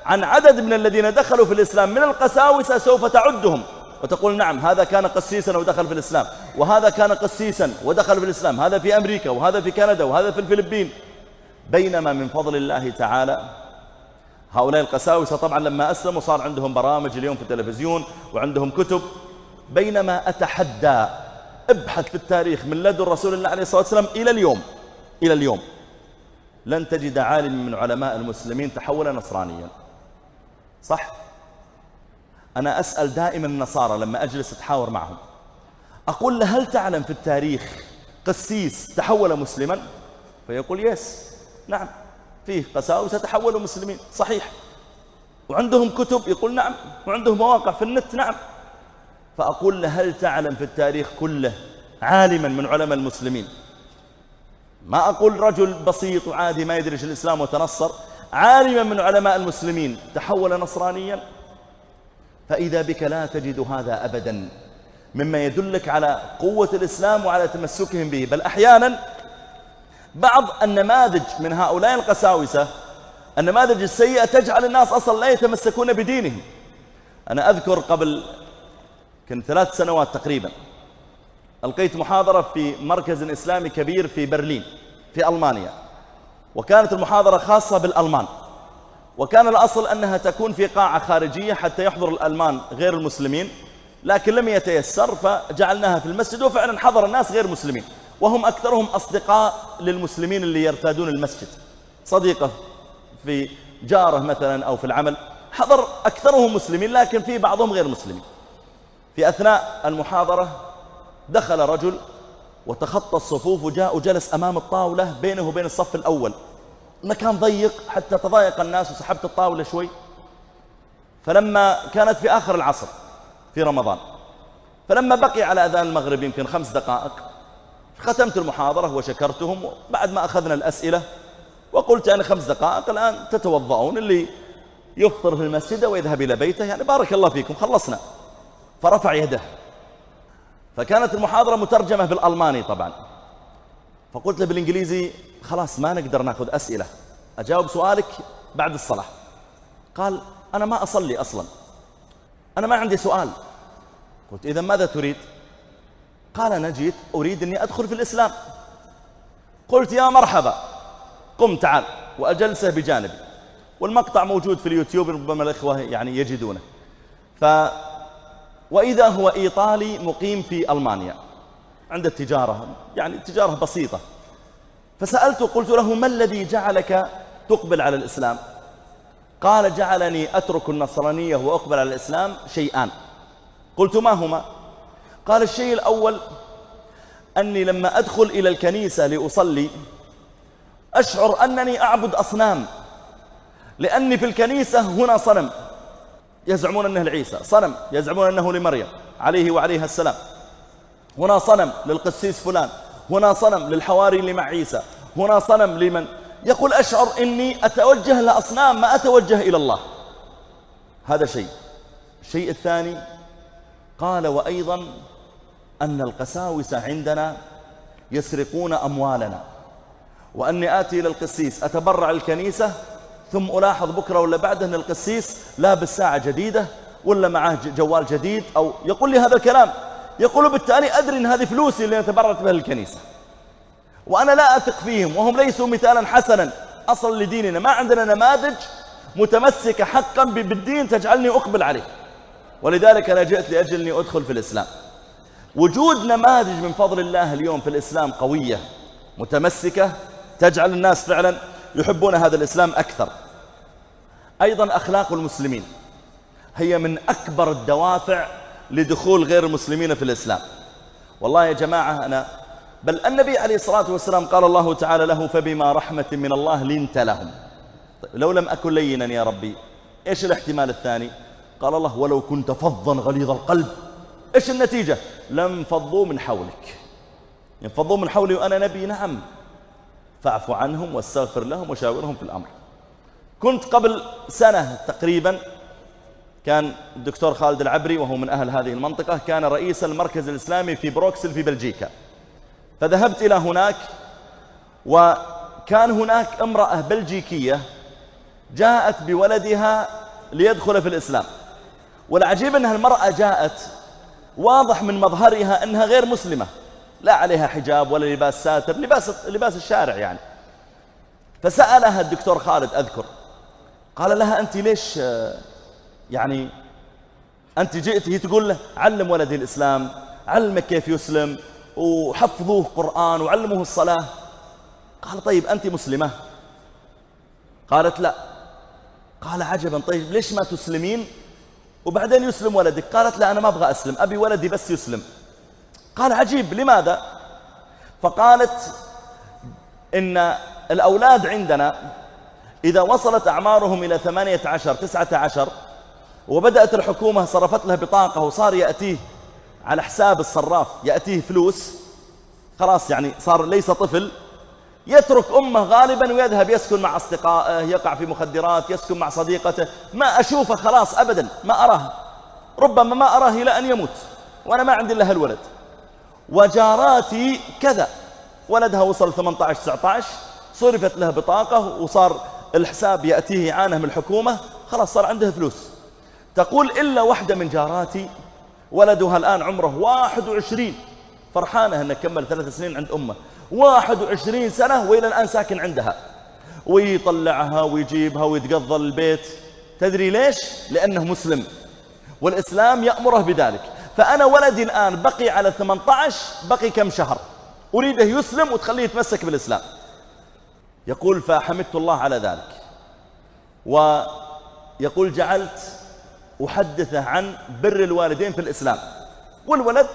عن عدد من الذين دخلوا في الإسلام من القساوسة سوف تعدهم. وتقول نعم هذا كان قسيسا ودخل في الإسلام وهذا كان قسيسا ودخل في الإسلام هذا في أمريكا وهذا في كندا وهذا في الفلبين. بينما من فضل الله تعالى هؤلاء القساوسة طبعا لما أسلموا صار عندهم برامج اليوم في التلفزيون وعندهم كتب. بينما أتحدى أبحث في التاريخ من لدن رسول الله عليه الصلاة والسلام إلى اليوم إلى اليوم. لن تجد عالم من علماء المسلمين تحول نصرانيا. صح؟ أنا أسأل دائما النصارى لما أجلس أتحاور معهم. أقول له هل تعلم في التاريخ قسيس تحول مسلما؟ فيقول يس. نعم فيه قساوسة تحولوا مسلمين. صحيح. وعندهم كتب؟ يقول نعم. وعندهم مواقع في النت؟ نعم. فأقول له هل تعلم في التاريخ كله عالما من علماء المسلمين؟ ما أقول رجل بسيط وعادي ما يدري الإسلام وتنصر عالما من علماء المسلمين. تحول نصرانيا. فإذا بك لا تجد هذا أبدا. مما يدلك على قوة الإسلام وعلى تمسكهم به. بل أحيانا بعض النماذج من هؤلاء القساوسة النماذج السيئة تجعل الناس أصلا لا يتمسكون بدينهم. أنا أذكر قبل كنت ثلاث سنوات تقريبا ألقيت محاضرة في مركز إسلامي كبير في برلين في ألمانيا. وكانت المحاضرة خاصة بالألمان. وكان الأصل أنها تكون في قاعة خارجية حتى يحضر الألمان غير المسلمين لكن لم يتيسر فجعلناها في المسجد وفعلا حضر الناس غير مسلمين وهم أكثرهم أصدقاء للمسلمين اللي يرتادون المسجد. صديقة في جاره مثلا أو في العمل حضر أكثرهم مسلمين لكن في بعضهم غير مسلمين. في أثناء المحاضرة دخل رجل وتخطى الصفوف وجاء وجلس أمام الطاولة بينه وبين الصف الأول. المكان ضيق حتى تضايق الناس وسحبت الطاولة شوي. فلما كانت في آخر العصر في رمضان فلما بقي على أذان المغرب يمكن خمس دقائق ختمت المحاضرة وشكرتهم بعد ما أخذنا الأسئلة وقلت أنا خمس دقائق الآن تتوضؤون اللي يفطر في المسجد ويذهب إلى بيته يعني بارك الله فيكم خلصنا. فرفع يده. فكانت المحاضرة مترجمة بالألماني طبعا. فقلت له بالإنجليزي خلاص ما نقدر ناخذ أسئلة. أجاوب سؤالك بعد الصلاة. قال أنا ما أصلي أصلا. أنا ما عندي سؤال. قلت إذا ماذا تريد؟ قال أنا جيت أريد أني أدخل في الإسلام. قلت يا مرحبا. قم تعال. وأجلسه بجانبي. والمقطع موجود في اليوتيوب ربما الإخوة يعني يجدونه. ف وإذا هو إيطالي مقيم في ألمانيا. عنده التجارة يعني تجارة بسيطة. فسألته قلت له ما الذي جعلك تقبل على الإسلام؟ قال جعلني أترك النصرانية وأقبل على الإسلام شيئان قلت ما هما؟ قال الشيء الأول أني لما أدخل إلى الكنيسة لأصلي أشعر أنني أعبد أصنام لأني في الكنيسة هنا صنم. يزعمون أنه لعيسى صنم يزعمون أنه لمريم عليه وعليها السلام. هنا صنم للقسيس فلان. هنا صنم للحواري اللي مع عيسى. هنا صنم لمن؟ يقول أشعر إني أتوجه لأصنام ما أتوجه إلى الله. هذا شيء. الشيء الثاني قال وأيضا أن القساوسة عندنا يسرقون أموالنا. وأني آتي إلى القسيس أتبرع الكنيسة ثم ألاحظ بكرة ولا بعده أن القسيس لابس ساعة جديدة ولا معاه جوال جديد أو يقول لي هذا الكلام. يقول بالتالي أدري أن هذه فلوسي اللي أنا تبرعت بها للكنيسة. وأنا لا أثق فيهم وهم ليسوا مثالا حسنا أصلا لديننا. ما عندنا نماذج متمسكة حقا بالدين تجعلني أقبل عليه. ولذلك أنا جئت لأجل أني أدخل في الإسلام. وجود نماذج من فضل الله اليوم في الإسلام قوية متمسكة تجعل الناس فعلا يحبون هذا الإسلام أكثر. أيضا أخلاق المسلمين هي من أكبر الدوافع لدخول غير المسلمين في الإسلام. والله يا جماعة أنا بل النبي عليه الصلاة والسلام قال الله تعالى له فبما رحمة من الله لنت لهم. طيب لو لم أكن لينا يا ربي إيش الاحتمال الثاني؟ قال الله ولو كنت فظا غليظ القلب. إيش النتيجة؟ لم فضوا من حولك. ينفضوا من حولي وأنا نبي نعم. فاعف عنهم واستغفر لهم وشاورهم في الأمر. كنت قبل سنة تقريبا كان الدكتور خالد العبري وهو من أهل هذه المنطقة كان رئيس المركز الإسلامي في بروكسل في بلجيكا. فذهبت إلى هناك وكان هناك امرأة بلجيكية جاءت بولدها ليدخل في الإسلام. والعجيب أنها المرأة جاءت واضح من مظهرها أنها غير مسلمة. لا عليها حجاب ولا لباس ساتر لباس, لباس الشارع يعني. فسألها الدكتور خالد أذكر. قال لها أنت ليش يعني أنت جئت هي تقول له علم ولدي الإسلام علمك كيف يسلم وحفظوه قرآن وعلموه الصلاة. قال طيب أنت مسلمة؟ قالت لا. قال عجبا طيب ليش ما تسلمين؟ وبعدين يسلم ولدك. قالت لا أنا ما أبغى أسلم أبي ولدي بس يسلم. قال عجيب لماذا؟ فقالت إن الأولاد عندنا إذا وصلت أعمارهم إلى ثمانية عشر تسعة عشر وبدأت الحكومة صرفت له بطاقة وصار يأتيه على حساب الصراف يأتيه فلوس. خلاص يعني صار ليس طفل. يترك أمه غالبا ويذهب يسكن مع أصدقائه يقع في مخدرات يسكن مع صديقته. ما أشوفه خلاص أبدا ما أراه. ربما ما أراه إلى أن يموت وأنا ما عندي إلا هالولد. وجاراتي كذا. ولدها وصل 18 19 صرفت له بطاقة وصار الحساب يأتيه عانه من الحكومة. خلاص صار عنده فلوس. تقول إلا واحدة من جاراتي ولدها الآن عمره 21 فرحانة أنه كمل ثلاث سنين عند أمه. 21 سنة وإلى الآن ساكن عندها. ويطلعها ويجيبها ويتقضى البيت. تدري ليش؟ لأنه مسلم. والإسلام يأمره بذلك. فأنا ولدي الآن بقي على 18 بقي كم شهر. أريده يسلم وتخليه يتمسك بالإسلام. يقول فحمدت الله على ذلك. ويقول جعلت أحدثه عن بر الوالدين في الإسلام. والولد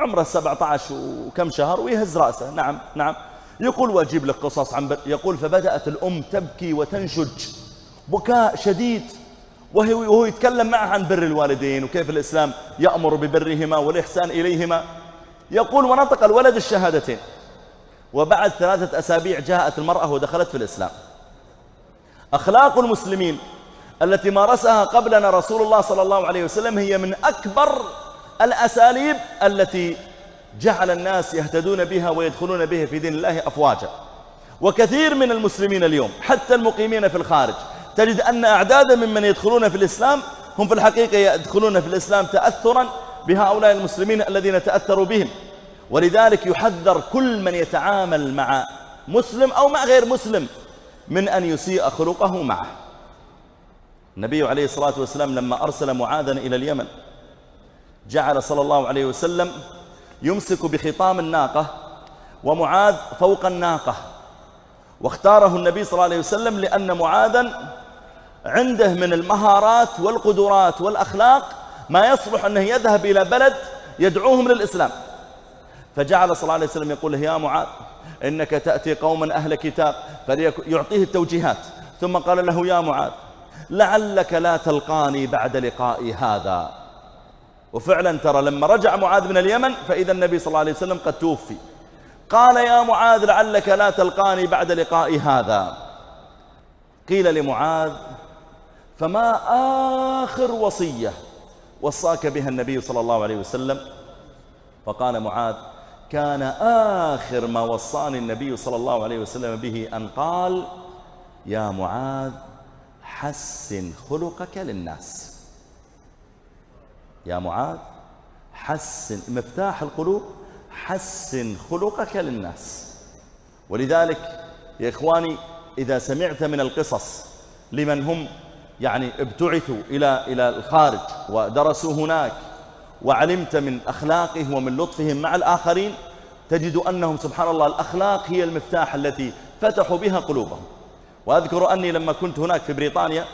عمره 17 وكم شهر ويهز رأسه. نعم نعم. يقول وأجيب لك قصص عن بر يقول فبدأت الأم تبكي وتنشج. بكاء شديد. وهو يتكلم معه عن بر الوالدين وكيف الإسلام يأمر ببرهما والإحسان إليهما. يقول ونطق الولد الشهادتين. وبعد ثلاثة أسابيع جاءت المرأة ودخلت في الإسلام. أخلاق المسلمين التي مارسها قبلنا رسول الله صلى الله عليه وسلم هي من أكبر الأساليب التي جعل الناس يهتدون بها ويدخلون بها في دين الله أفواجا. وكثير من المسلمين اليوم حتى المقيمين في الخارج تجد أن أعدادا ممن يدخلون في الإسلام هم في الحقيقة يدخلون في الإسلام تأثرا بهؤلاء المسلمين الذين تأثروا بهم. ولذلك يحذر كل من يتعامل مع مسلم أو مع غير مسلم من أن يسيء خلقه معه. النبي عليه الصلاة والسلام لما أرسل معاذا إلى اليمن جعل صلى الله عليه وسلم يمسك بخطام الناقة ومعاذ فوق الناقة واختاره النبي صلى الله عليه وسلم لأن معاذا عنده من المهارات والقدرات والأخلاق ما يصلح أنه يذهب إلى بلد يدعوهم للإسلام. فجعل صلى الله عليه وسلم يقول له يا معاذ إنك تأتي قوما أهل كتاب فيعطيه التوجيهات ثم قال له يا معاذ لعلك لا تلقاني بعد لقائي هذا. وفعلا ترى لما رجع معاذ من اليمن فإذا النبي صلى الله عليه وسلم قد توفي. قال يا معاذ لعلك لا تلقاني بعد لقائي هذا. قيل لمعاذ فما آخر وصية وصاك بها النبي صلى الله عليه وسلم؟ فقال معاذ كان آخر ما وصاني النبي صلى الله عليه وسلم به أن قال يا معاذ حسن خلقك للناس. يا معاذ حسن مفتاح القلوب حسن خلقك للناس. ولذلك يا إخواني إذا سمعت من القصص لمن هم يعني ابتعثوا إلى إلى الخارج ودرسوا هناك وعلمت من أخلاقهم ومن لطفهم مع الآخرين تجد أنهم سبحان الله الأخلاق هي المفتاح التي فتحوا بها قلوبهم. وأذكر أني لما كنت هناك في بريطانيا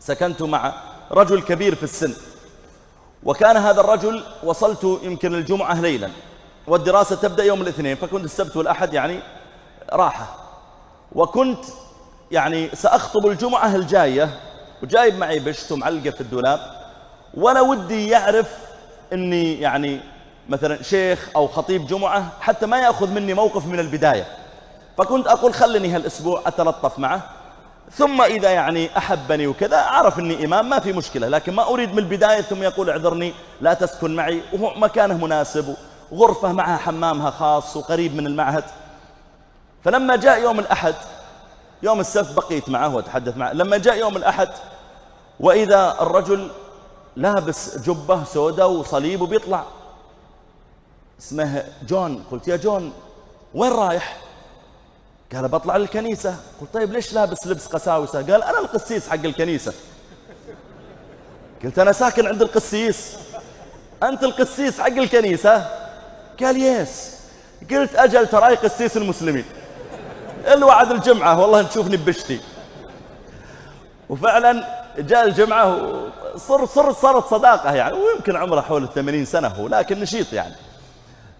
سكنت مع رجل كبير في السن. وكان هذا الرجل وصلت يمكن الجمعة ليلا والدراسة تبدأ يوم الاثنين فكنت السبت والأحد يعني راحة. وكنت يعني سأخطب الجمعة الجاية وجايب معي بشت ومعلقة في الدولاب ولا ودي يعرف أني يعني مثلا شيخ أو خطيب جمعة حتى ما يأخذ مني موقف من البداية. فكنت أقول خلني هالأسبوع أتلطف معه. ثم إذا يعني أحبني وكذا عرف أني إمام ما في مشكلة لكن ما أريد من البداية ثم يقول اعذرني لا تسكن معي. وهو مكانه مناسب وغرفة معها حمامها خاص وقريب من المعهد. فلما جاء يوم الأحد يوم السبت بقيت معه وأتحدث معه. لما جاء يوم الأحد وإذا الرجل لابس جبة سوداء وصليب وبيطلع اسمه جون قلت يا جون وين رايح؟ قال بطلع للكنيسة. قلت طيب ليش لابس لبس قساوسة؟ قال أنا القسيس حق الكنيسة. قلت أنا ساكن عند القسيس. أنت القسيس حق الكنيسة؟ قال يس. قلت أجل تراي قسيس المسلمين. الوعد الجمعة والله تشوفني ببشتي وفعلا جاء الجمعة صر صر صارت صداقة يعني ويمكن عمره حول الثمانين سنة هو لكن نشيط يعني.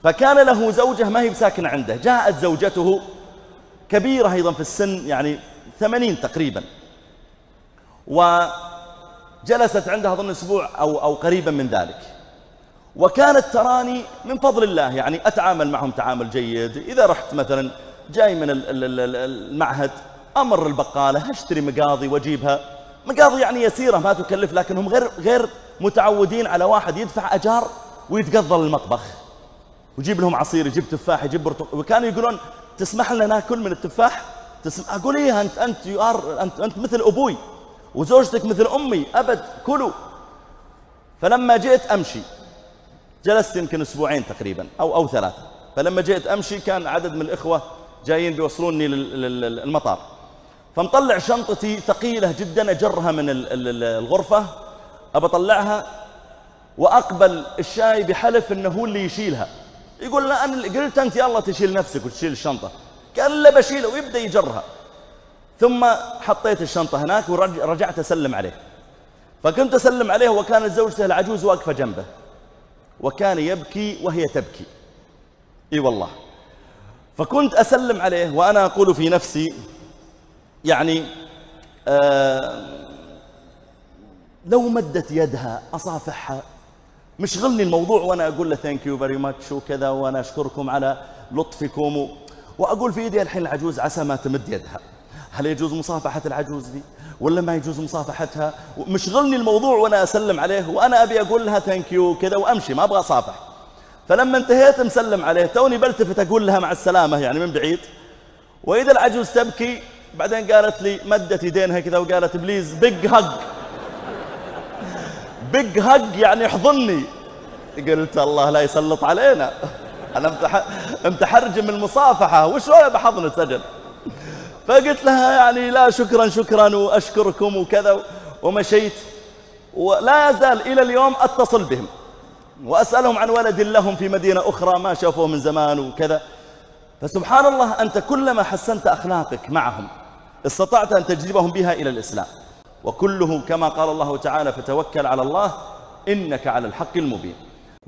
فكان له زوجة ما هي بساكنة عنده. جاءت زوجته كبيرة أيضا في السن يعني ثمانين تقريبا. وجلست عندها أظن أسبوع أو, أو قريبا من ذلك. وكانت تراني من فضل الله يعني أتعامل معهم تعامل جيد. إذا رحت مثلا جاي من المعهد أمر البقالة أشتري مقاضي وأجيبها. مقاضي يعني يسيرة ما تكلف لكنهم غير, غير متعودين على واحد يدفع أجار ويتقضى للمطبخ. ويجيب لهم عصير يجيب تفاح يجيب برتقال وكانوا يقولون تسمح لنا ناكل من التفاح؟ تسم... أقول إيه أنت أنت يار أنت أنت مثل أبوي وزوجتك مثل أمي أبد كلوا. فلما جئت أمشي جلست يمكن أسبوعين تقريبا أو أو ثلاثة. فلما جئت أمشي كان عدد من الإخوة جايين بيوصلوني للمطار فمطلع شنطتي ثقيلة جدا أجرها من الغرفة. أبى أطلعها وأقبل الشاي بحلف أنه هو اللي يشيلها. يقول لا أنا قلت أنت يلا تشيل نفسك وتشيل الشنطة. قال لا بشيله ويبدأ يجرها. ثم حطيت الشنطة هناك ورجعت أسلم عليه. فكنت أسلم عليه وكانت زوجته العجوز واقفة جنبه. وكان يبكي وهي تبكي. إي والله. فكنت أسلم عليه وأنا أقول في نفسي يعني آه لو مدت يدها أصافحها مشغلني الموضوع وأنا أقول له thank you very much وكذا وأنا أشكركم على لطفكم و... وأقول في يدي الحين العجوز عسى ما تمد يدها. هل يجوز مصافحة العجوز دي؟ ولا ما يجوز مصافحتها؟ مشغلني الموضوع وأنا أسلم عليه وأنا أبي أقول لها thank you كذا وأمشي ما أبغى أصافح. فلما انتهيت مسلم عليه توني بلتفت أقول لها مع السلامة يعني من بعيد. وإذا العجوز تبكي بعدين قالت لي مدت يدينها كذا وقالت please big hug بيج هج يعني احضني. قلت الله لا يسلط علينا. أنا متحرجم المصافحة. وش رأي بحضن سجل فقلت لها يعني لا شكرا شكرا وأشكركم وكذا ومشيت. ولا يزال إلى اليوم أتصل بهم. وأسألهم عن ولد لهم في مدينة أخرى ما شافوه من زمان وكذا. فسبحان الله أنت كلما حسنت أخلاقك معهم استطعت أن تجذبهم بها إلى الإسلام. وكله كما قال الله تعالى فتوكل على الله إنك على الحق المبين.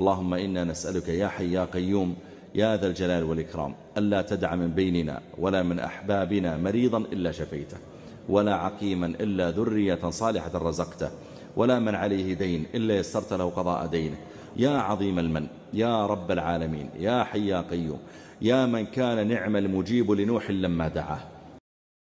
اللهم إنا نسألك يا حي يا قيوم يا ذا الجلال والإكرام ألا تدع من بيننا ولا من أحبابنا مريضا إلا شفيته ولا عقيما إلا ذرية صالحة رزقته ولا من عليه دين إلا يسرت له قضاء دينه. يا عظيم المن يا رب العالمين يا حي يا قيوم يا من كان نعم المجيب لنوح لما دعاه.